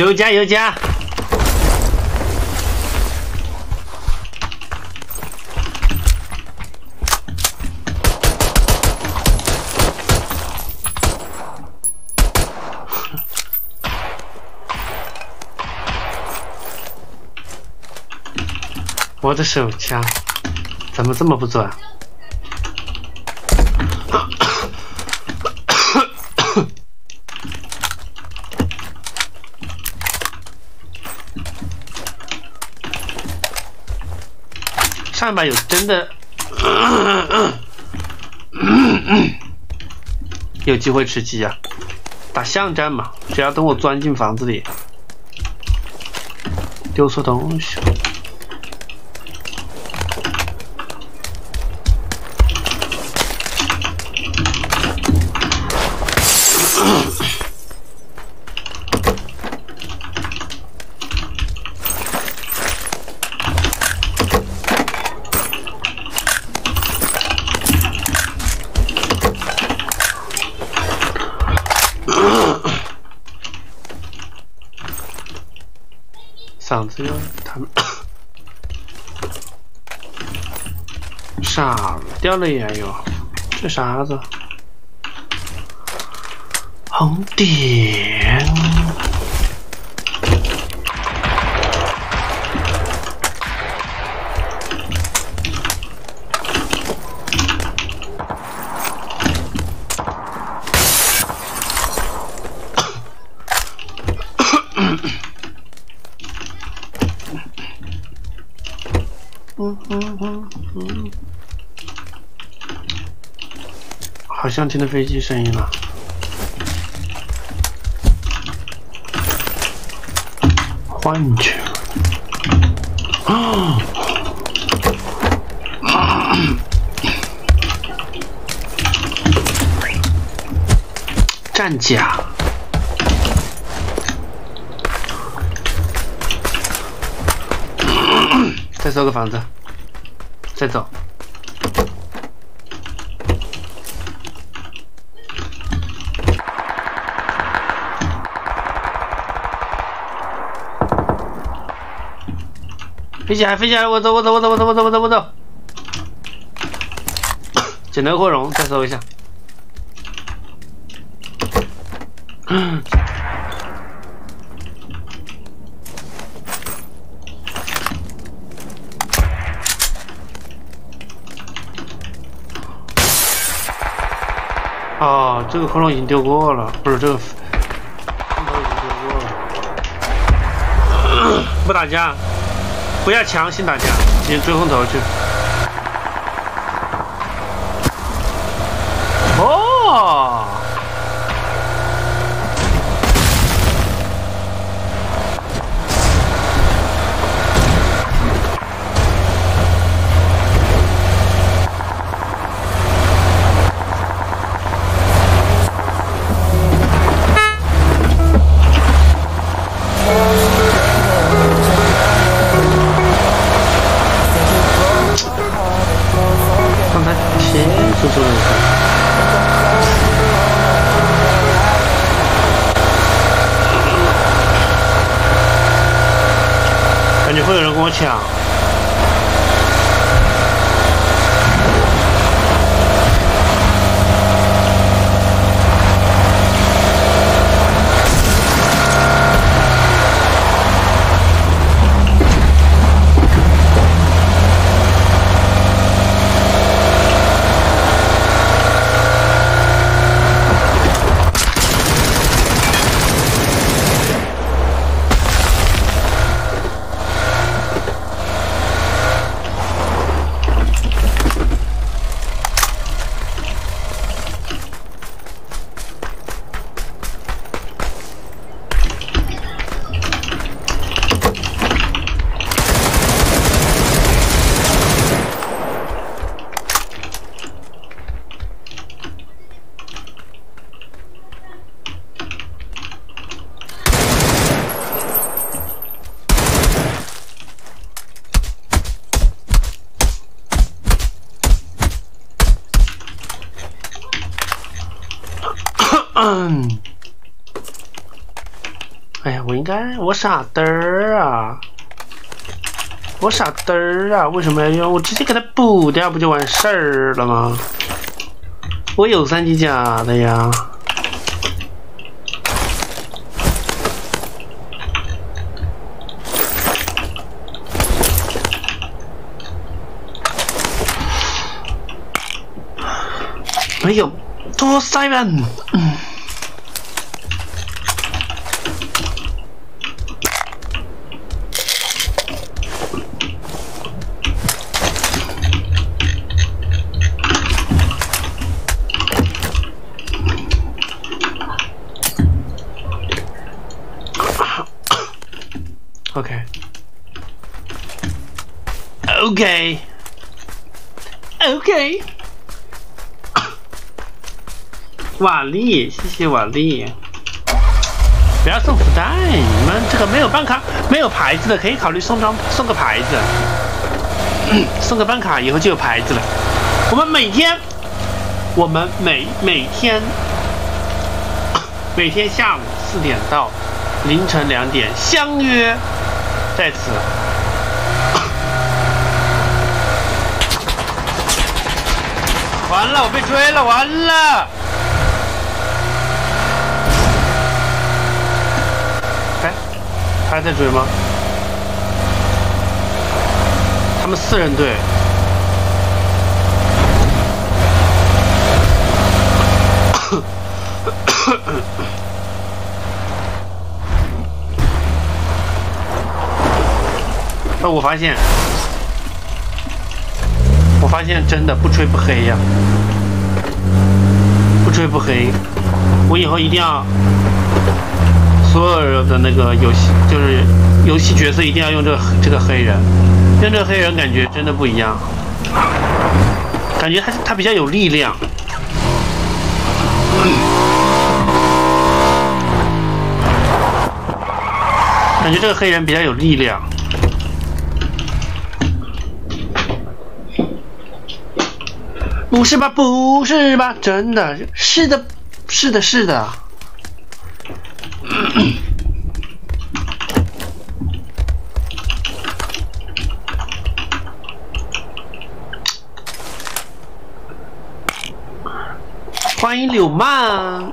六。有加油加！我的手枪怎么这么不准？上把有真的 有机会吃鸡啊！打巷战嘛，只要等我钻进房子里，丢错东西。傻掉了也有，这啥子？红点。嗯嗯嗯嗯，好像听到飞机声音了。幻觉。啊！战甲。再搜个房子，再走。飞起来，飞起来！我走，我走，我走，我走，我走，我走，我走。捡到扩容，再搜一下。哦，这个恐龙已经丢过了，不是这个。不打架，不要强行打架，先追空投去。我傻嘚儿啊，我傻嘚儿啊，为什么要用？我直接给他补掉不就完事儿了吗？我有三级甲的呀。没有，多 seven。嗯。谢谢瓦力。不要送福袋，你们这个没有办卡、没有牌子的，可以考虑送张送个牌子，送个办卡以后就有牌子了。我们每天，我们每每天，每天下午四点到凌晨两点相约在此。完了，我被追了，完了！哎，他还在追吗？他们四人队。那我发现，我发现真的不吹不黑呀，不吹不黑。我以后一定要所有的那个游戏，就是游戏角色一定要用这个这个黑人，用这个黑人感觉真的不一样，感觉他他比较有力量。感觉这个黑人比较有力量。不是吧？不是吧？真的是的，是的，是的。欢迎柳曼。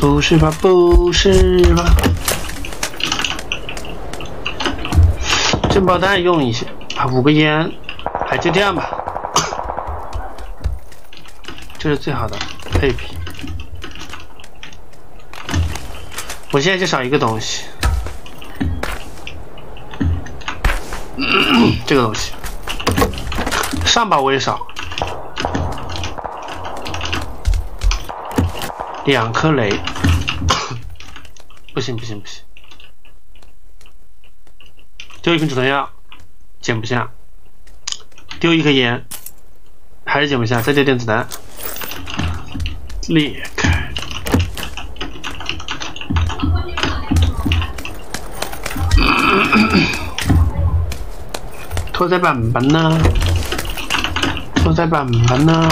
不是吧？不是吧？震爆弹用一下，啊，五个烟，还就这样吧，这是最好的配比。我现在就少一个东西，这个东西，上把我也少，两颗雷，不行不行不行。丢一瓶止疼药，捡不下；丢一颗烟，还是捡不下。再丢电子弹，裂开。拖在板板呢？拖在板板呢？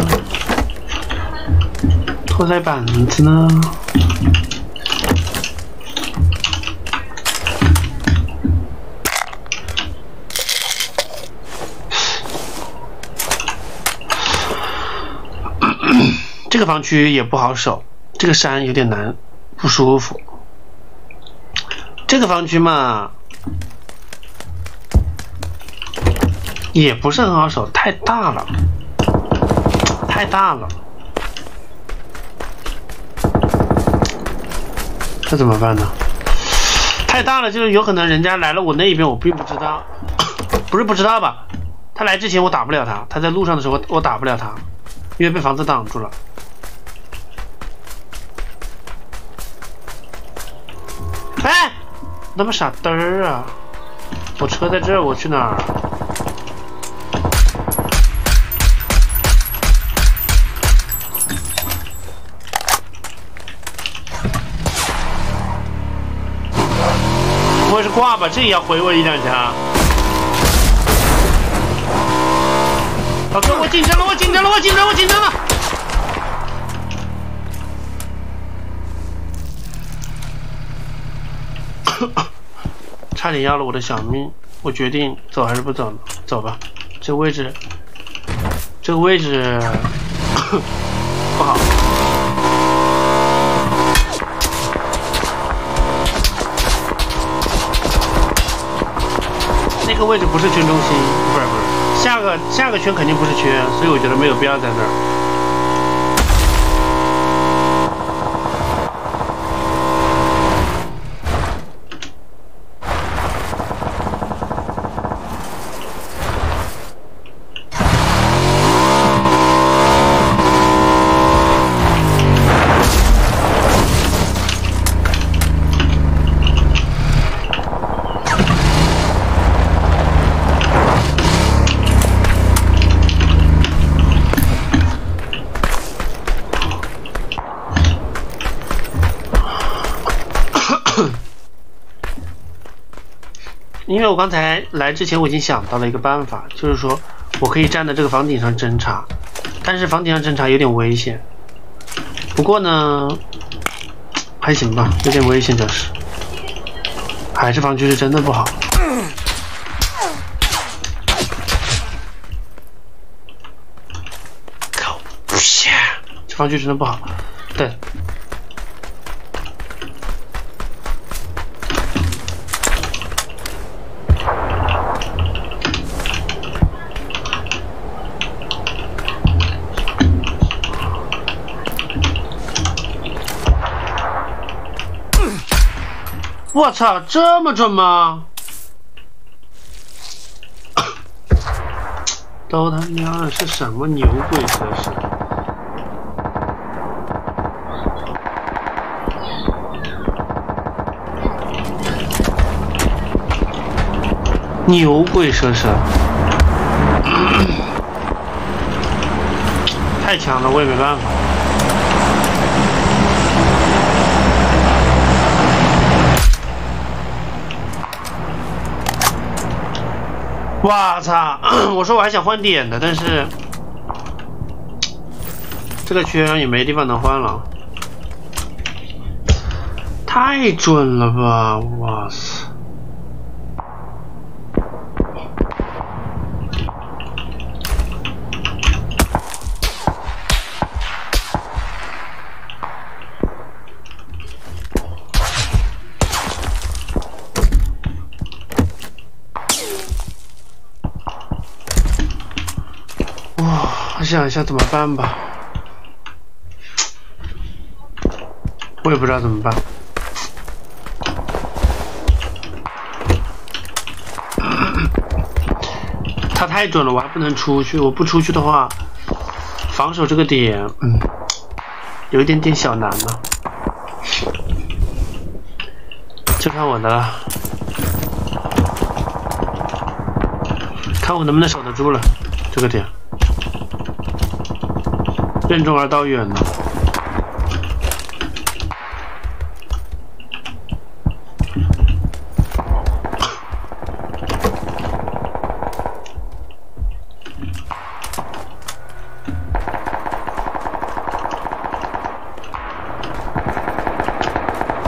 拖在板子呢？这个房区也不好守，这个山有点难，不舒服。这个房区嘛。也不是很好守，太大了。太大了。这怎么办呢？太大了，就是有可能人家来了我那一边，我并不知道，不是不知道吧？他来之前我打不了他，他在路上的时候我打不了他，因为被房子挡住了。哎，那么傻嘚儿啊！我车在这儿，我去哪儿？不会是挂吧？这也要回我一两枪？老哥，我紧张了，我紧张了，我紧张，我紧张了！差点要了我的小命，我决定走还是不走呢？走吧，这位置，这个位置 不好。个位置不是圈中心，不是不是，下个下个圈肯定不是圈，所以我觉得没有必要在那儿。因为我刚才来之前我已经想到了一个办法，就是说我可以站在这个房顶上侦查，但是房顶上侦查有点危险。不过呢，还行吧，有点危险就是，还是防区是真的不好。靠！这防区真的不好。我操，这么准吗？都他娘的是什么牛鬼蛇神？牛鬼蛇神，太强了，我也没办法。我操！我说我还想换点的，但是 这个圈也没地方能换了，太准了吧！哇塞！我想一下怎么办吧，我也不知道怎么办。他太准了，我还不能出去。我不出去的话，防守这个点，嗯，有一点点小难了。就看我的了，看我能不能守得住了这个点。任重而道远呢。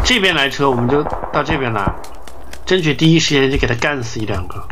这边来车，我们就到这边来，争取第一时间就给他干死一两个。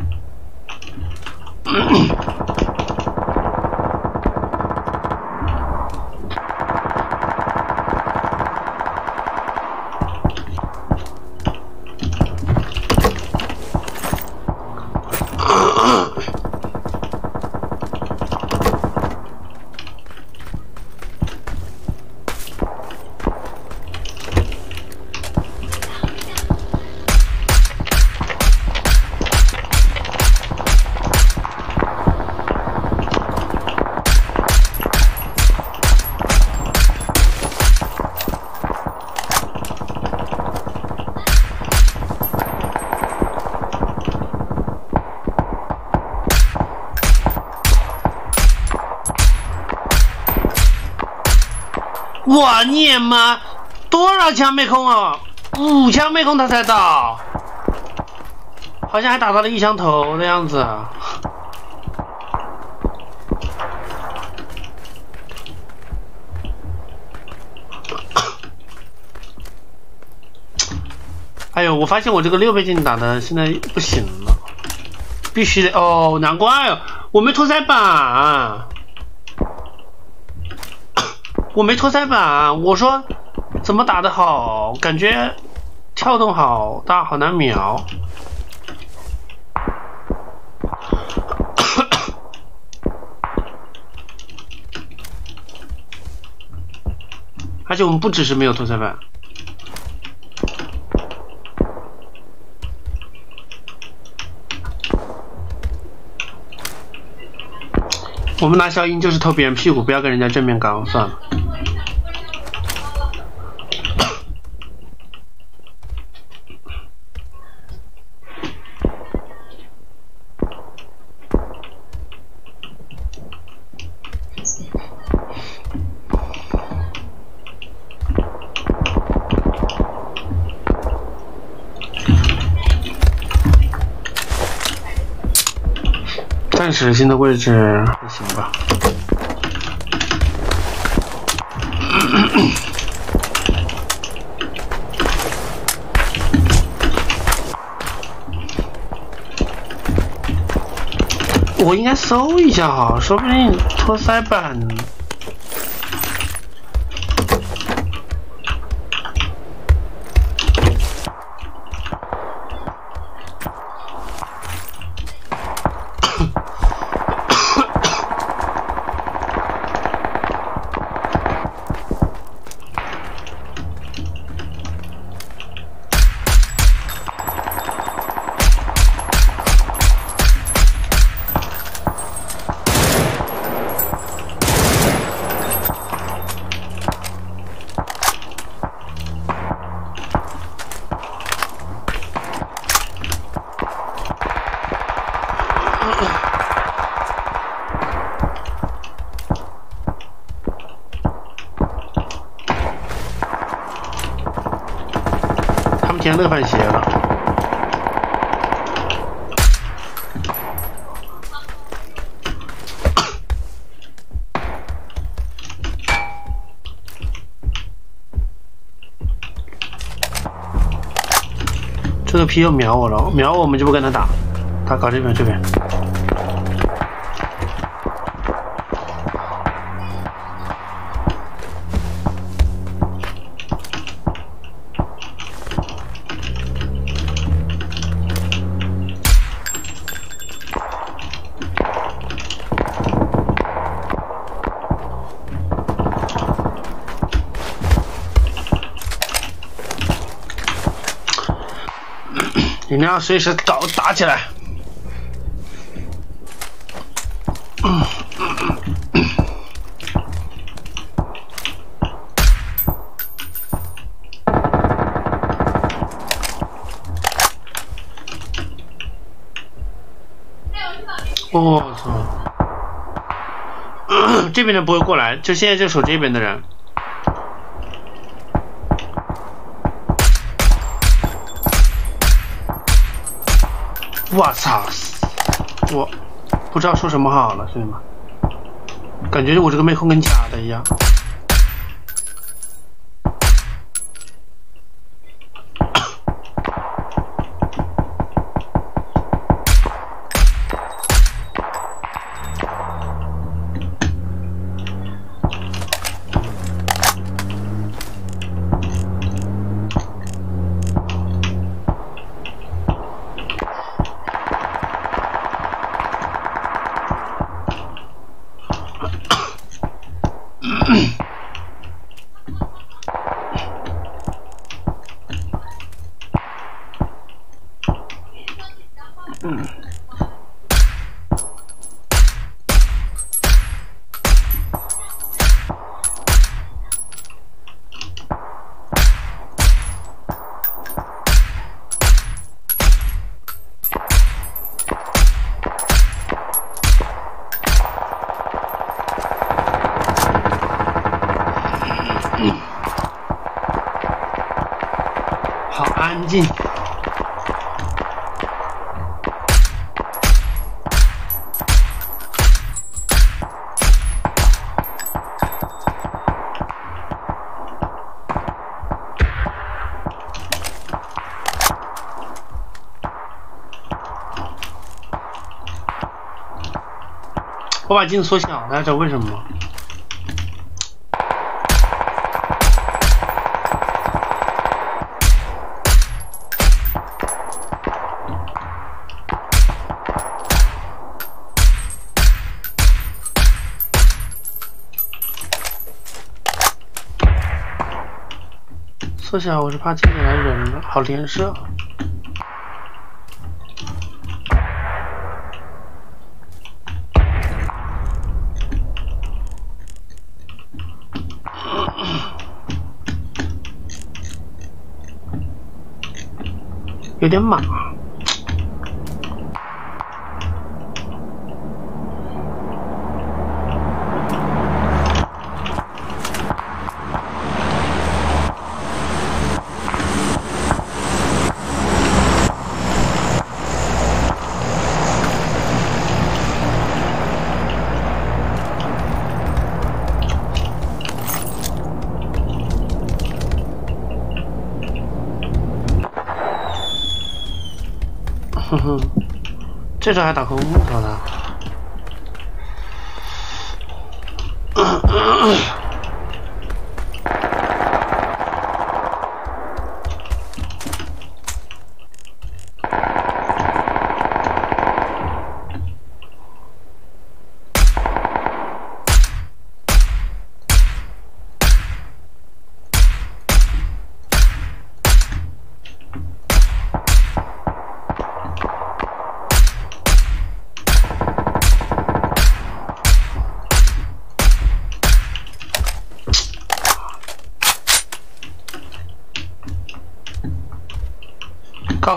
我，你妈，多少枪没空啊？五枪没空他才倒，好像还打到了一枪头的样子。哎呦，我发现我这个六倍镜打的现在不行了，必须得哦，难怪哦，我没拖塞板，我没拖塞板，我说怎么打的好，感觉跳动好大，好难瞄。而且我们不只是没有拖塞板。我们拿消音就是偷别人屁股，不要跟人家正面刚算了。暂时新的位置还行吧。我应该搜一下哈，说不定托腮板。乐饭鞋了。这个 P 又秒我了，秒我们就不跟他打，他搞这边这边。你们要随时搞打起来。我操！这边的不会过来，就现在就守这边的人。我操！我不知道说什么好了，兄弟们，感觉我这个妹控跟假的一样。好安静。我把镜子缩小了，知道为什么吗？坐下，我是怕进来人了，好连射。有点满。哼哼，这时候还打空木头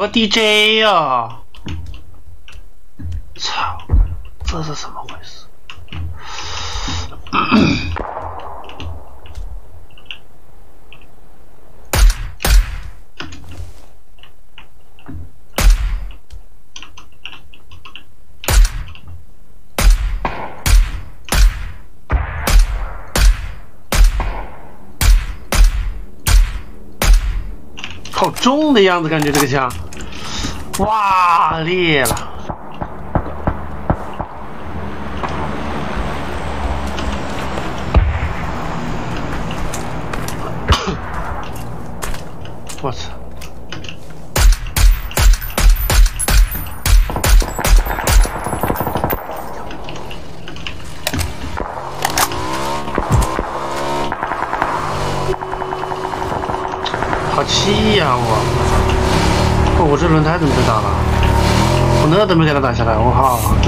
DJ 呀、操，这是怎么回事？好重的样子，感觉这个枪，哇，裂了！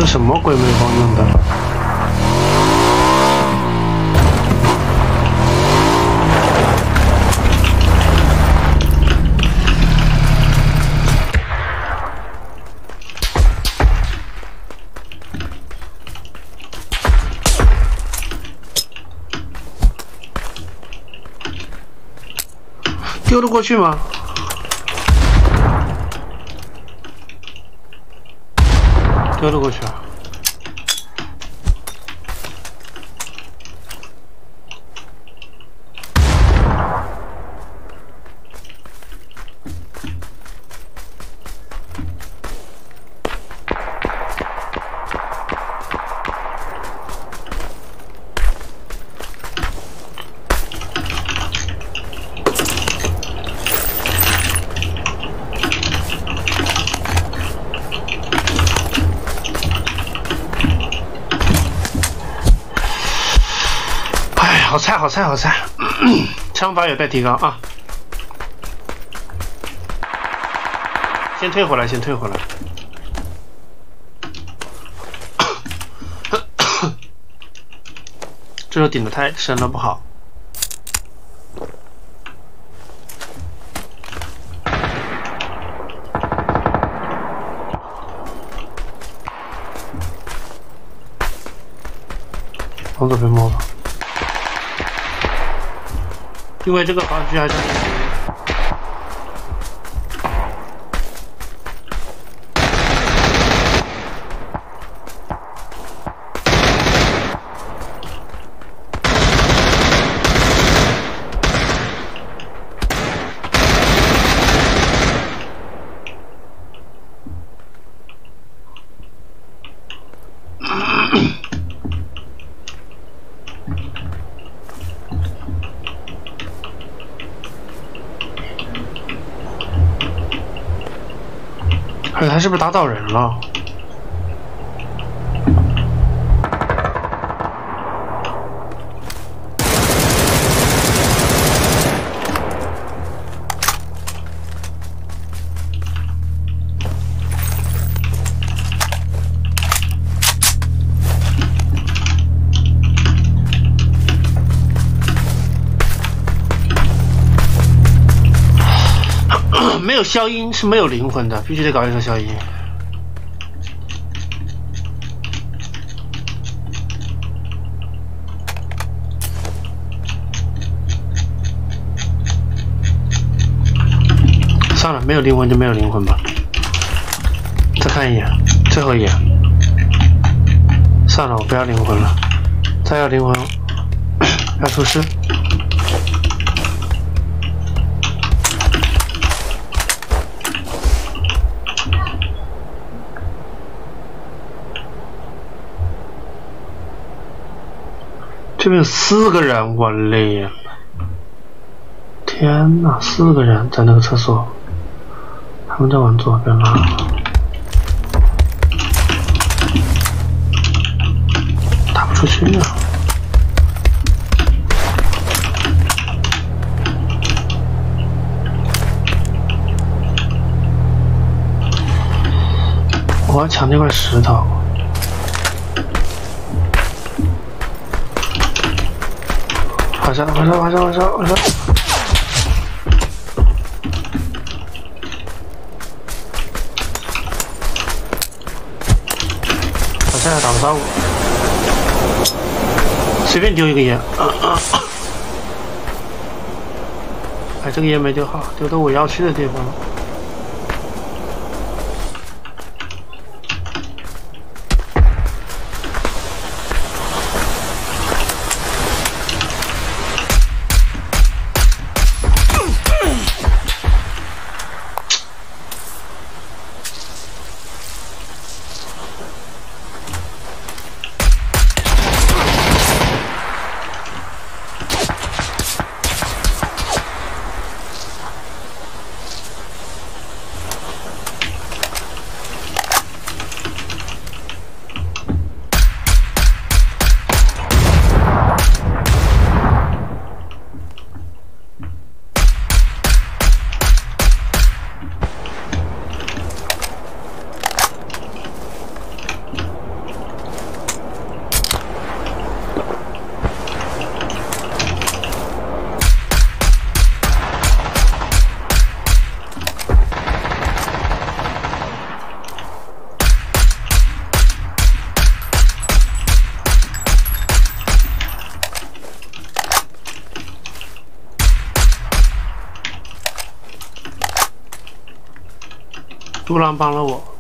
什么鬼没帮用的？丢得过去吗？丢得过去啊！太，好菜，枪法有待提高啊！先退回来，先退回来。这时候顶的太深了，不好。往左边摸吧。因为这个房区还是他是不是打倒人了？消音是没有灵魂的，必须得搞一首消音。算了，没有灵魂就没有灵魂吧。再看一眼，最后一眼。算了，我不要灵魂了。再要灵魂，要出师。这边有四个人，我累了！天呐，四个人在那个厕所，他们在往左边拉，打不出去啊！我要抢那块石头。晚上，晚上，晚上，晚上，晚上！我现在打不到我，随便丢一个烟。啊啊哎，这个烟没丢好，丢到我要去的地方了。突然帮了我。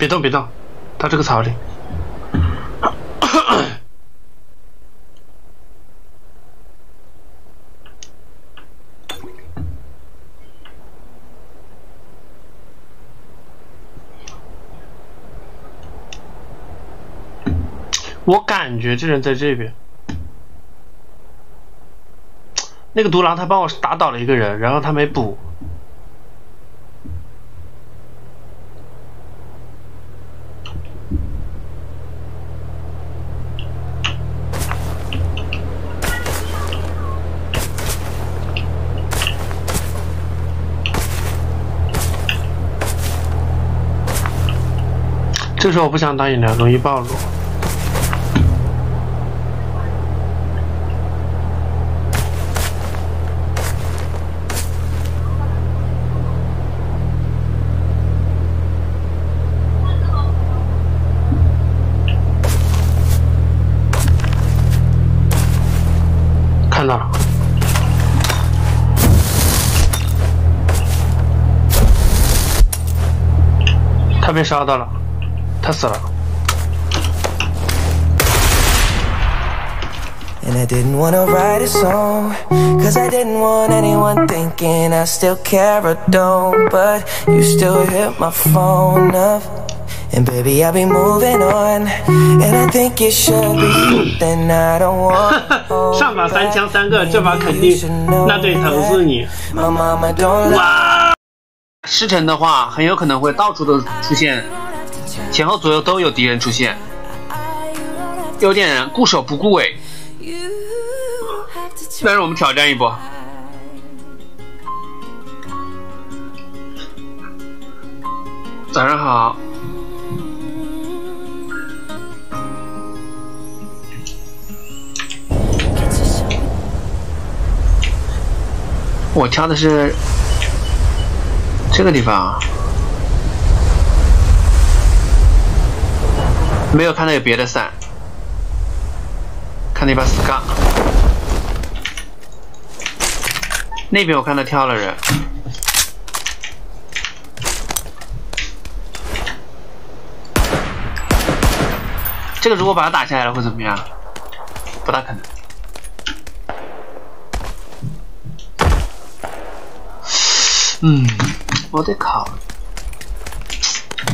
别别动，别动，到这个草里。我感觉这人在这边。那个独狼他帮我打倒了一个人，然后他没补。这时候我不想打饮料，容易暴露。看到了，他被杀到了，他死了。And I didn't wanna write a song, cause I didn't want anyone thinking I still care or don't. But you still hit my phone up. And baby, I'll be moving on. And I think it should be something I don't want. 上把三枪三个，这把肯定那对疼死你。My mama don't like 哇！失城的话，很有可能会到处都出现，前后左右都有敌人出现，有点固守不顾尾。You have to 但是我们挑战一波，早上好。我挑的是这个地方没有看到有别的伞，看到一把 scar。那边我看到跳了人，这个如果把它打下来了会怎么样？不大可能。嗯，我得考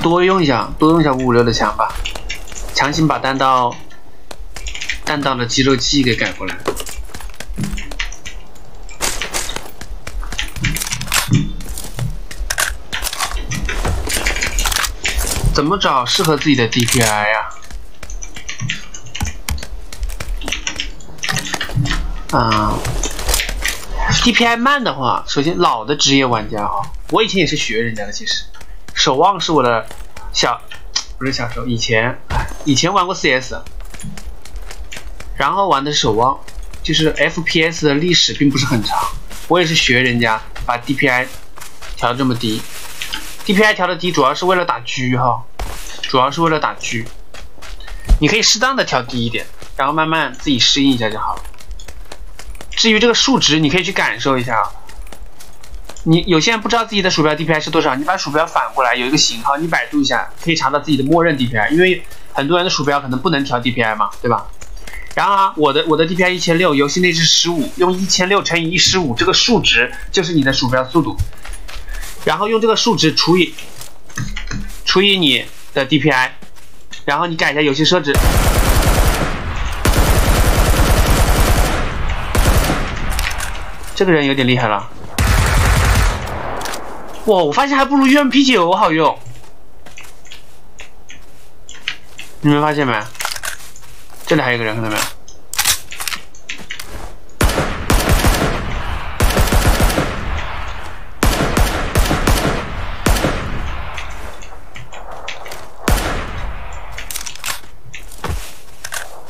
多用一下，多用一下五五六的枪吧，强行把弹道弹道的肌肉记忆给改过来。怎么找适合自己的 DPI 呀、啊？DPI 慢的话，首先老的职业玩家哈，我以前也是学人家的，其实守望是我的小，不是小时候，以前，以前玩过 CS，然后玩的守望，就是 FPS 的历史并不是很长，我也是学人家把 DPI 调这么低，DPI 调的低主要是为了打狙哈，主要是为了打狙，你可以适当的调低一点，然后慢慢自己适应一下就好了。至于这个数值，你可以去感受一下。你有些人不知道自己的鼠标 DPI 是多少，你把鼠标反过来，有一个型号，你百度一下，可以查到自己的默认 DPI。因为很多人的鼠标可能不能调 DPI 嘛，对吧？然后啊，我的我的 DPI 一千六，游戏内置十五，用一千六乘以一十五，这个数值就是你的鼠标速度。然后用这个数值除以除以你的 DPI，然后你改一下游戏设置。这个人有点厉害了，哇！我发现还不如 UMP 九好用，你们发现没？这里还有一个人，看到没有？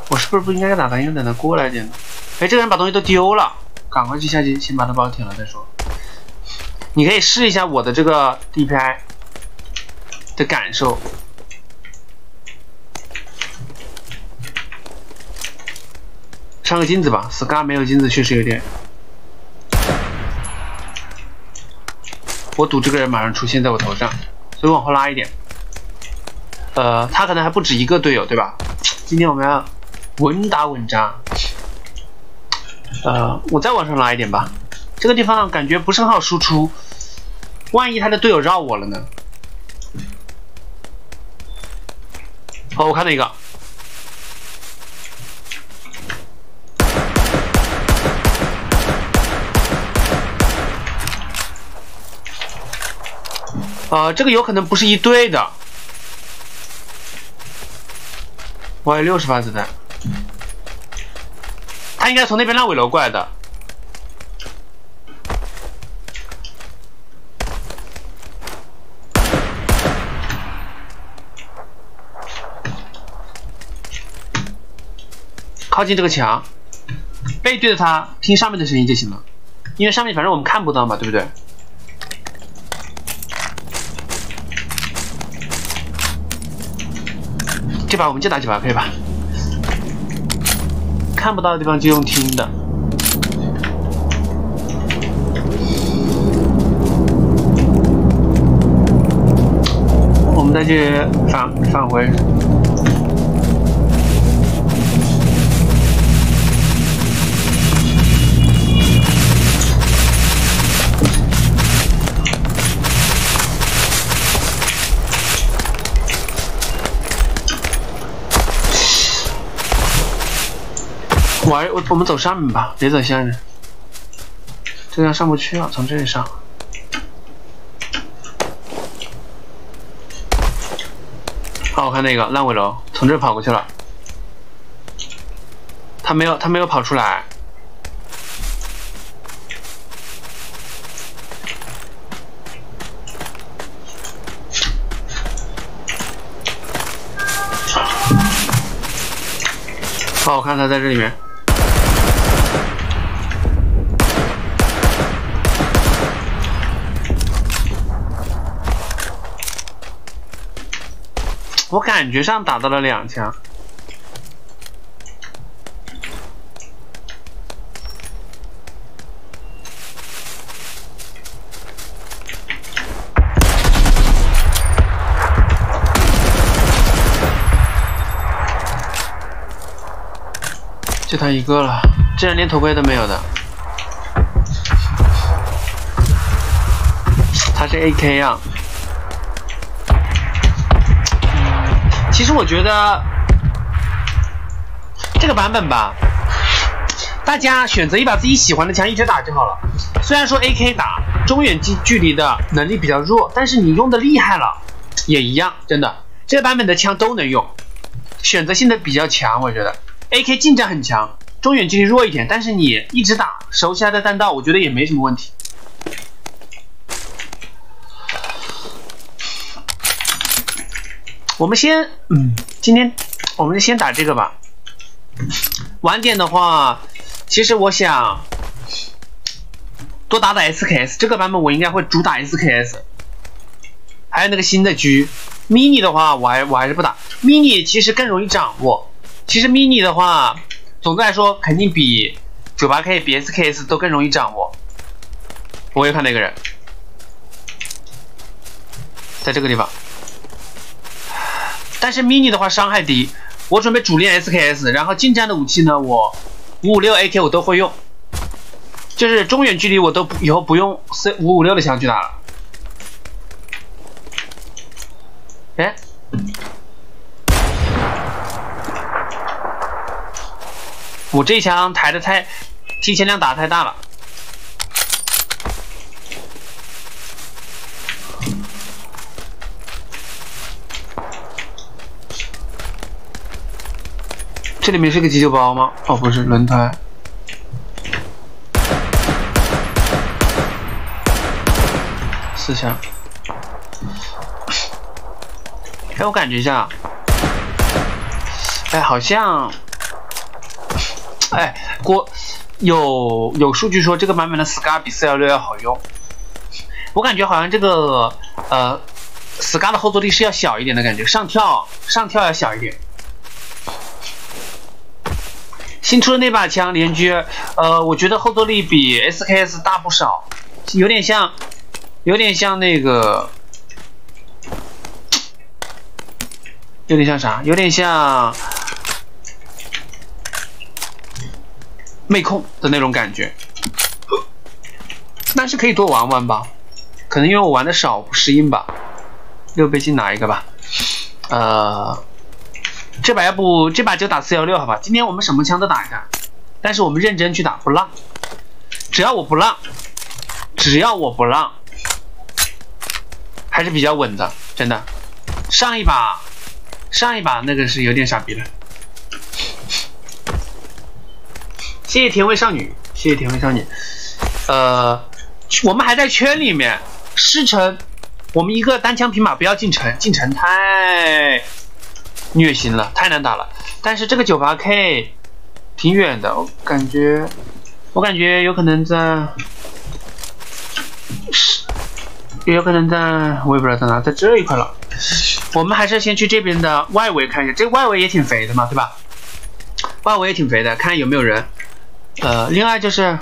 我是不是不应该打他，应该等他过来点呢？哎，这个人把东西都丢了。赶快去下去，先把他包填了再说。你可以试一下我的这个 DPI 的感受。上个镜子吧，Scar 没有镜子确实有点。我赌这个人马上出现在我头上，所以往后拉一点。呃，他可能还不止一个队友，对吧？今天我们要稳打稳扎。呃，我再往上拉一点吧，这个地方感觉不是很好输出，万一他的队友绕我了呢？哦，我看到一个，呃，这个有可能不是一对的。我有六十发子弹，他应该从那边烂尾楼过来的。靠近这个墙，背对着他，听上面的声音就行了，因为上面反正我们看不到嘛，对不对？这把我们就打几把可以吧，看不到的地方就用听的。我们再去返返回。我我我们走上面吧，别走下面，这样上不去啊，从这里上。好，我看那个烂尾楼从这跑过去了，他没有他没有跑出来。好，我看他在这里面。我感觉上打到了两枪。就他一个了，竟然连头盔都没有的。他是 AK 啊。我觉得这个版本吧，大家选择一把自己喜欢的枪一直打就好了。虽然说 AK 打中远距距离的能力比较弱，但是你用的厉害了也一样，真的。这个版本的枪都能用，选择性的比较强，我觉得。AK 近战很强，中远距离弱一点，但是你一直打熟悉它的弹道，我觉得也没什么问题。我们先，嗯，今天我们就先打这个吧。晚点的话，其实我想多打打 SKS，这个版本我应该会主打 SKS。还有那个新的狙，mini 的话，我还我还是不打。mini 其实更容易掌握。其实 mini 的话，总的来说肯定比九八 K、比 SKS 都更容易掌握。我又看到一个人，在这个地方。但是 mini 的话伤害低，我准备主练 SKS，然后近战的武器呢，我五五六 AK 我都会用，就是中远距离我都以后不用 C 五五六的枪去打了。哎，我这一枪抬的太，提前量打太大了。这里面是个急救包吗？哦，不是，轮胎。四枪。哎，我感觉一下，哎，好像，哎，郭有有数据说这个版本的 SCAR 比四幺六要好用。我感觉好像这个呃，SCAR 的后坐力是要小一点的感觉，上跳上跳要小一点。新出的那把枪连狙，呃，我觉得后坐力比 SKS 大不少，有点像，有点像那个，有点像啥？有点像妹控的那种感觉，但是可以多玩玩吧，可能因为我玩的少不适应吧。六倍镜拿一个吧，呃。这把要不这把就打四幺六好吧？今天我们什么枪都打一下，但是我们认真去打，不浪。只要我不浪，只要我不浪，还是比较稳的，真的。上一把，上一把那个是有点傻逼的。谢谢甜味少女，谢谢甜味少女。呃，我们还在圈里面，师城，我们一个单枪匹马不要进城，进城太。虐心了，太难打了。但是这个九八 K，挺远的，我感觉，我感觉有可能在，也有可能在，我也不知道在哪，在这一块了。我们还是先去这边的外围看一下，这外围也挺肥的嘛，对吧？外围也挺肥的，看有没有人。呃，另外就是，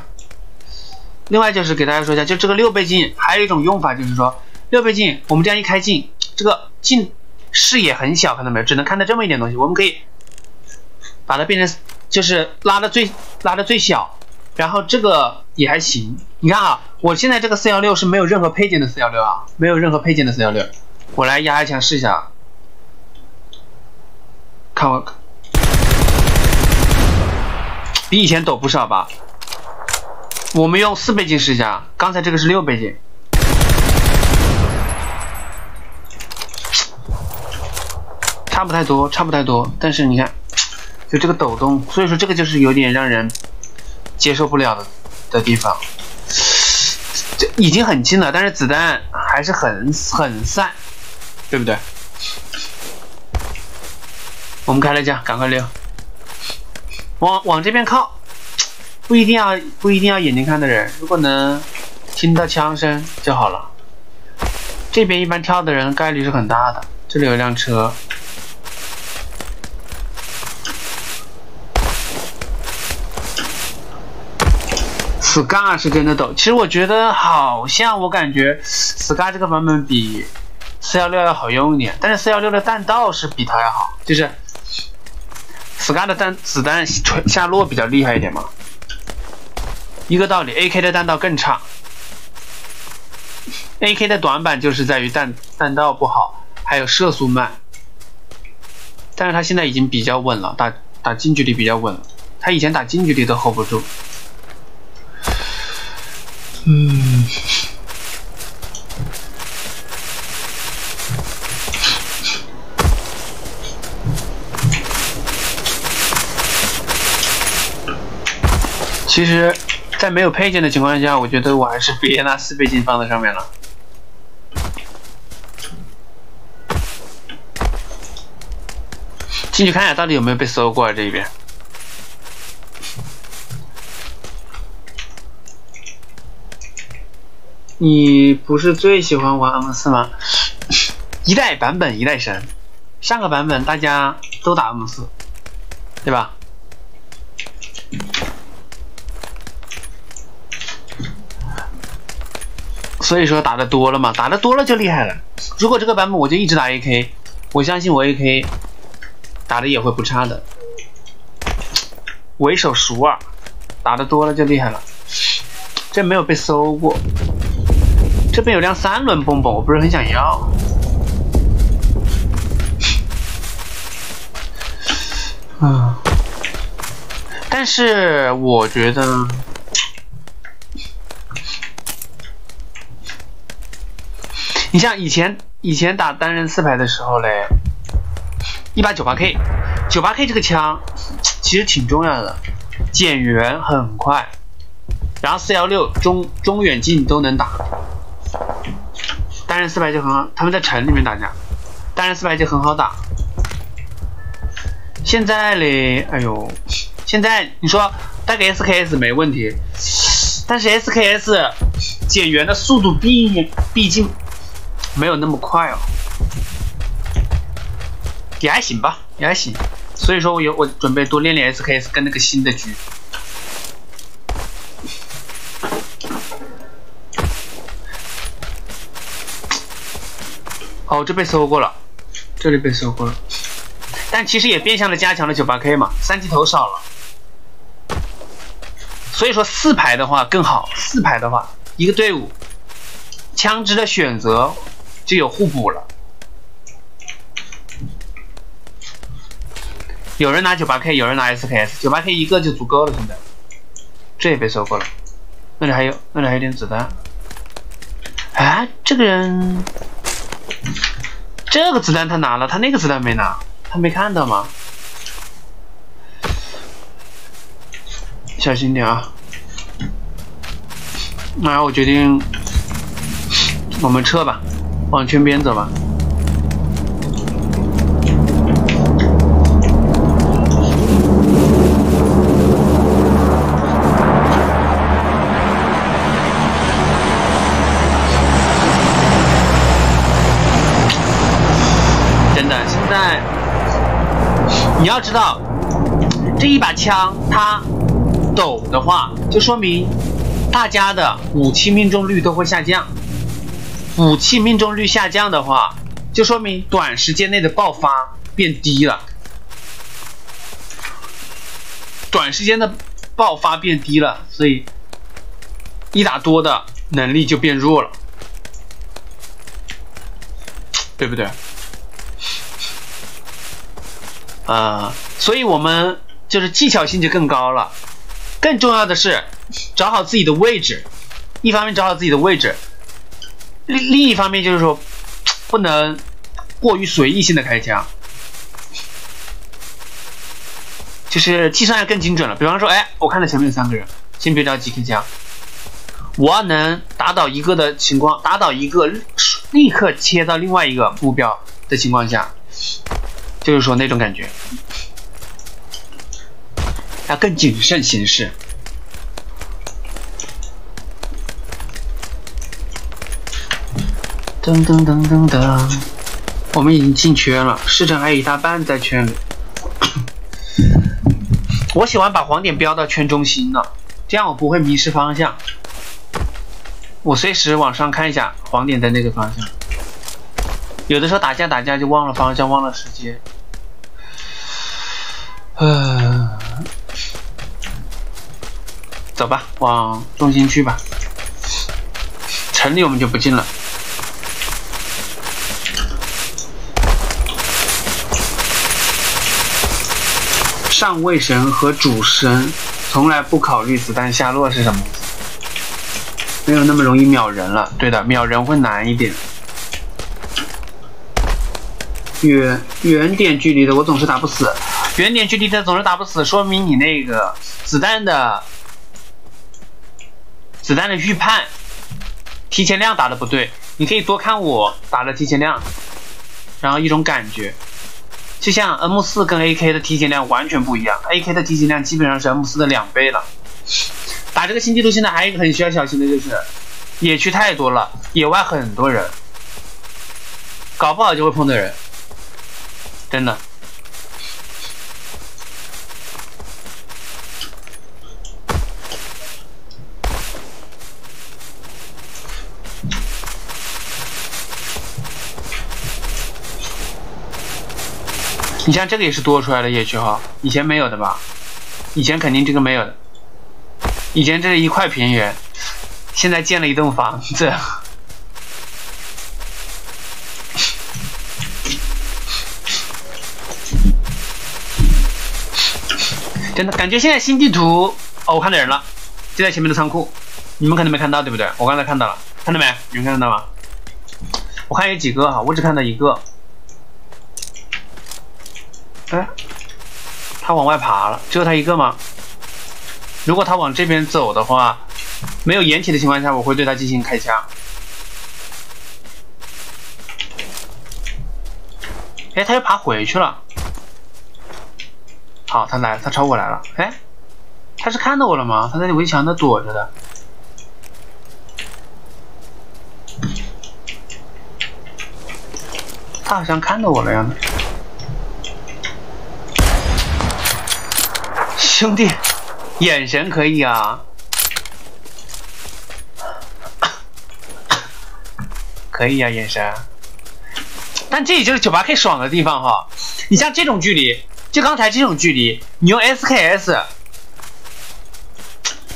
另外就是给大家说一下，就这个六倍镜还有一种用法，就是说六倍镜，我们这样一开镜，这个镜视野很小，看到没有？只能看到这么一点东西。我们可以把它变成，就是拉的最拉的最小，然后这个也还行。你看啊，我现在这个四幺六是没有任何配件的四幺六啊，没有任何配件的四幺六。我来压一枪试一下，看我比以前陡不少吧？我们用四倍镜试一下，刚才这个是六倍镜，差不太多，差不太多。但是你看，就这个抖动，所以说这个就是有点让人接受不了的的地方。这已经很近了，但是子弹还是很很散，对不对？我们开了一枪，赶快溜，往往这边靠，不一定要不一定要眼睛看的人，如果能听到枪声就好了。这边一般跳的人概率是很大的。这里有一辆车，Scar 是真的抖。其实我觉得好像我感觉 Scar 这个版本比四幺六要好用一点，但是四幺六的弹道是比它要好，就是 Scar 的弹子弹下落比较厉害一点嘛。一个道理，AK 的弹道更差。AK 的短板就是在于弹弹道不好，还有射速慢。但是他现在已经比较稳了，打打近距离比较稳了。他以前打近距离都 hold 不住。嗯，其实，在没有配件的情况下，我觉得我还是别拿四倍镜放在上面了。进去看一下到底有没有被搜过、啊、这一边。你不是最喜欢玩 M 四吗？一代版本一代神，上个版本大家都打 M 四，对吧？所以说打的多了嘛，打的多了就厉害了。如果这个版本我就一直打 AK，我相信我 AK 打的也会不差的。为首熟啊，打的多了就厉害了。这没有被搜过。这边有辆三轮蹦蹦，我不是很想要。啊，但是我觉得，你像以前以前打单人四排的时候嘞，一把九八 K，九八 K 这个枪其实挺重要的，减员很快，然后四幺六中中远近都能打。单人四排就很好，他们在城里面打架，单人四排就很好打。现在嘞，哎呦，现在你说带个 SKS 没问题，但是 SKS 减员的速度毕毕竟没有那么快哦，也还行吧，也还行。所以说我有我准备多练练 SKS 跟那个新的局。哦，这被搜过了，这里被搜过了，但其实也变相的加强了九八 K 嘛，三级头少了，所以说四排的话更好，四排的话一个队伍枪支的选择就有互补了，有人拿九八 K，有人拿 SKS，九八 K 一个就足够了，现在这也被搜过了，那里还有，那里还有点子弹，啊，这个人。这个子弹他拿了，他那个子弹没拿，他没看到吗？小心点啊！那我决定，我们撤吧，往圈边走吧。你要知道，这一把枪它抖的话，就说明大家的武器命中率都会下降。武器命中率下降的话，就说明短时间内的爆发变低了。短时间的爆发变低了，所以一打多的能力就变弱了，对不对？啊、所以我们就是技巧性就更高了。更重要的是找好自己的位置，一方面找好自己的位置，另另一方面就是说不能过于随意性的开枪，就是计算要更精准了。比方说，哎，我看到前面有三个人，先别着急开枪，我要能打倒一个的情况，打倒一个立刻切到另外一个目标的情况下，就是说那种感觉，要更谨慎行事。噔噔噔噔噔，我们已经进圈了，市场还有一大半在圈里。我喜欢把黄点标到圈中心了，这样我不会迷失方向。我随时往上看一下黄点在那个方向。有的时候打架打架就忘了方向，忘了时间。呃，走吧，往中心去吧。城里我们就不进了。上位神和主神从来不考虑子弹下落是什么，没有那么容易秒人了。对的，秒人会难一点。远远点距离的我总是打不死，远点距离的总是打不死，说明你那个子弹的子弹的预判提前量打的不对。你可以多看我打的提前量，然后一种感觉。就像 M 四跟 AK 的提前量完全不一样，AK 的提前量基本上是 M 四的两倍了。打这个新地图现在还有一个很需要小心的就是，野区太多了，野外很多人，搞不好就会碰到人，真的。你像这个也是多出来的野区哈，以前没有的吧？以前肯定这个没有的，以前这是一块平原，现在建了一栋房子。真的感觉现在新地图哦，我看到人了，就在前面的仓库，你们可能没看到对不对？我刚才看到了，看到没？你们看到吗？我看有几个哈，我只看到一个。哎，他往外爬了，只有他一个吗？如果他往这边走的话，没有掩体的情况下，我会对他进行开枪。哎，他又爬回去了。好，他来了，他朝我来了。哎，他是看到我了吗？他在围墙那躲着的。他好像看到我了样子。兄弟，眼神可以啊，可以啊，眼神。但这也就是九八 K 爽的地方哈。你像这种距离，就刚才这种距离，你用 SKS，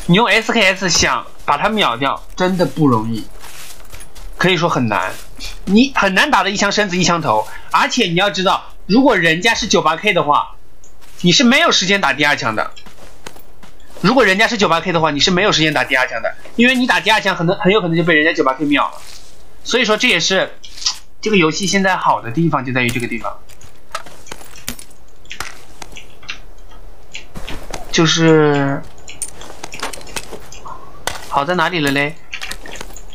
你用 SKS 想把它秒掉，真的不容易，可以说很难。你很难打的一枪身子一枪头，而且你要知道，如果人家是九八 K 的话。你是没有时间打第二枪的。如果人家是九八 K 的话，你是没有时间打第二枪的，因为你打第二枪，很能很有可能就被人家九八 K 秒了。所以说，这也是这个游戏现在好的地方，就在于这个地方，就是好在哪里了嘞？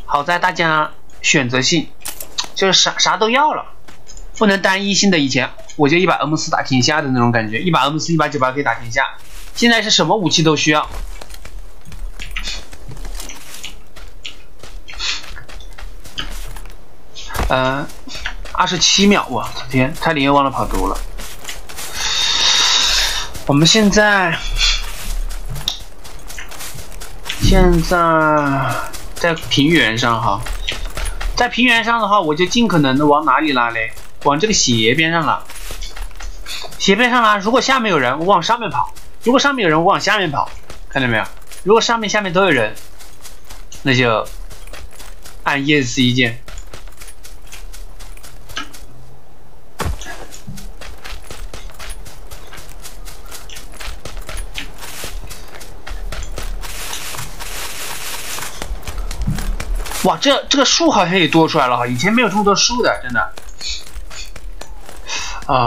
好在大家选择性，就是啥啥都要了，不能单一性的。以前我就一把 M 四打天下的那种感觉，一把 M 四一把九八 K 打天下。现在是什么武器都需要。呃，二十七秒，我的天，差点又忘了跑毒了。我们现在现在在平原上哈，在平原上的话，我就尽可能的往哪里拉嘞？往这个斜边上拉。斜边上拉，如果下面有人，我往上面跑；如果上面有人，我往下面跑。看到没有？如果上面下面都有人，那就按 yes 一键。哇，这这个树好像也多出来了哈，以前没有这么多树的，真的。啊、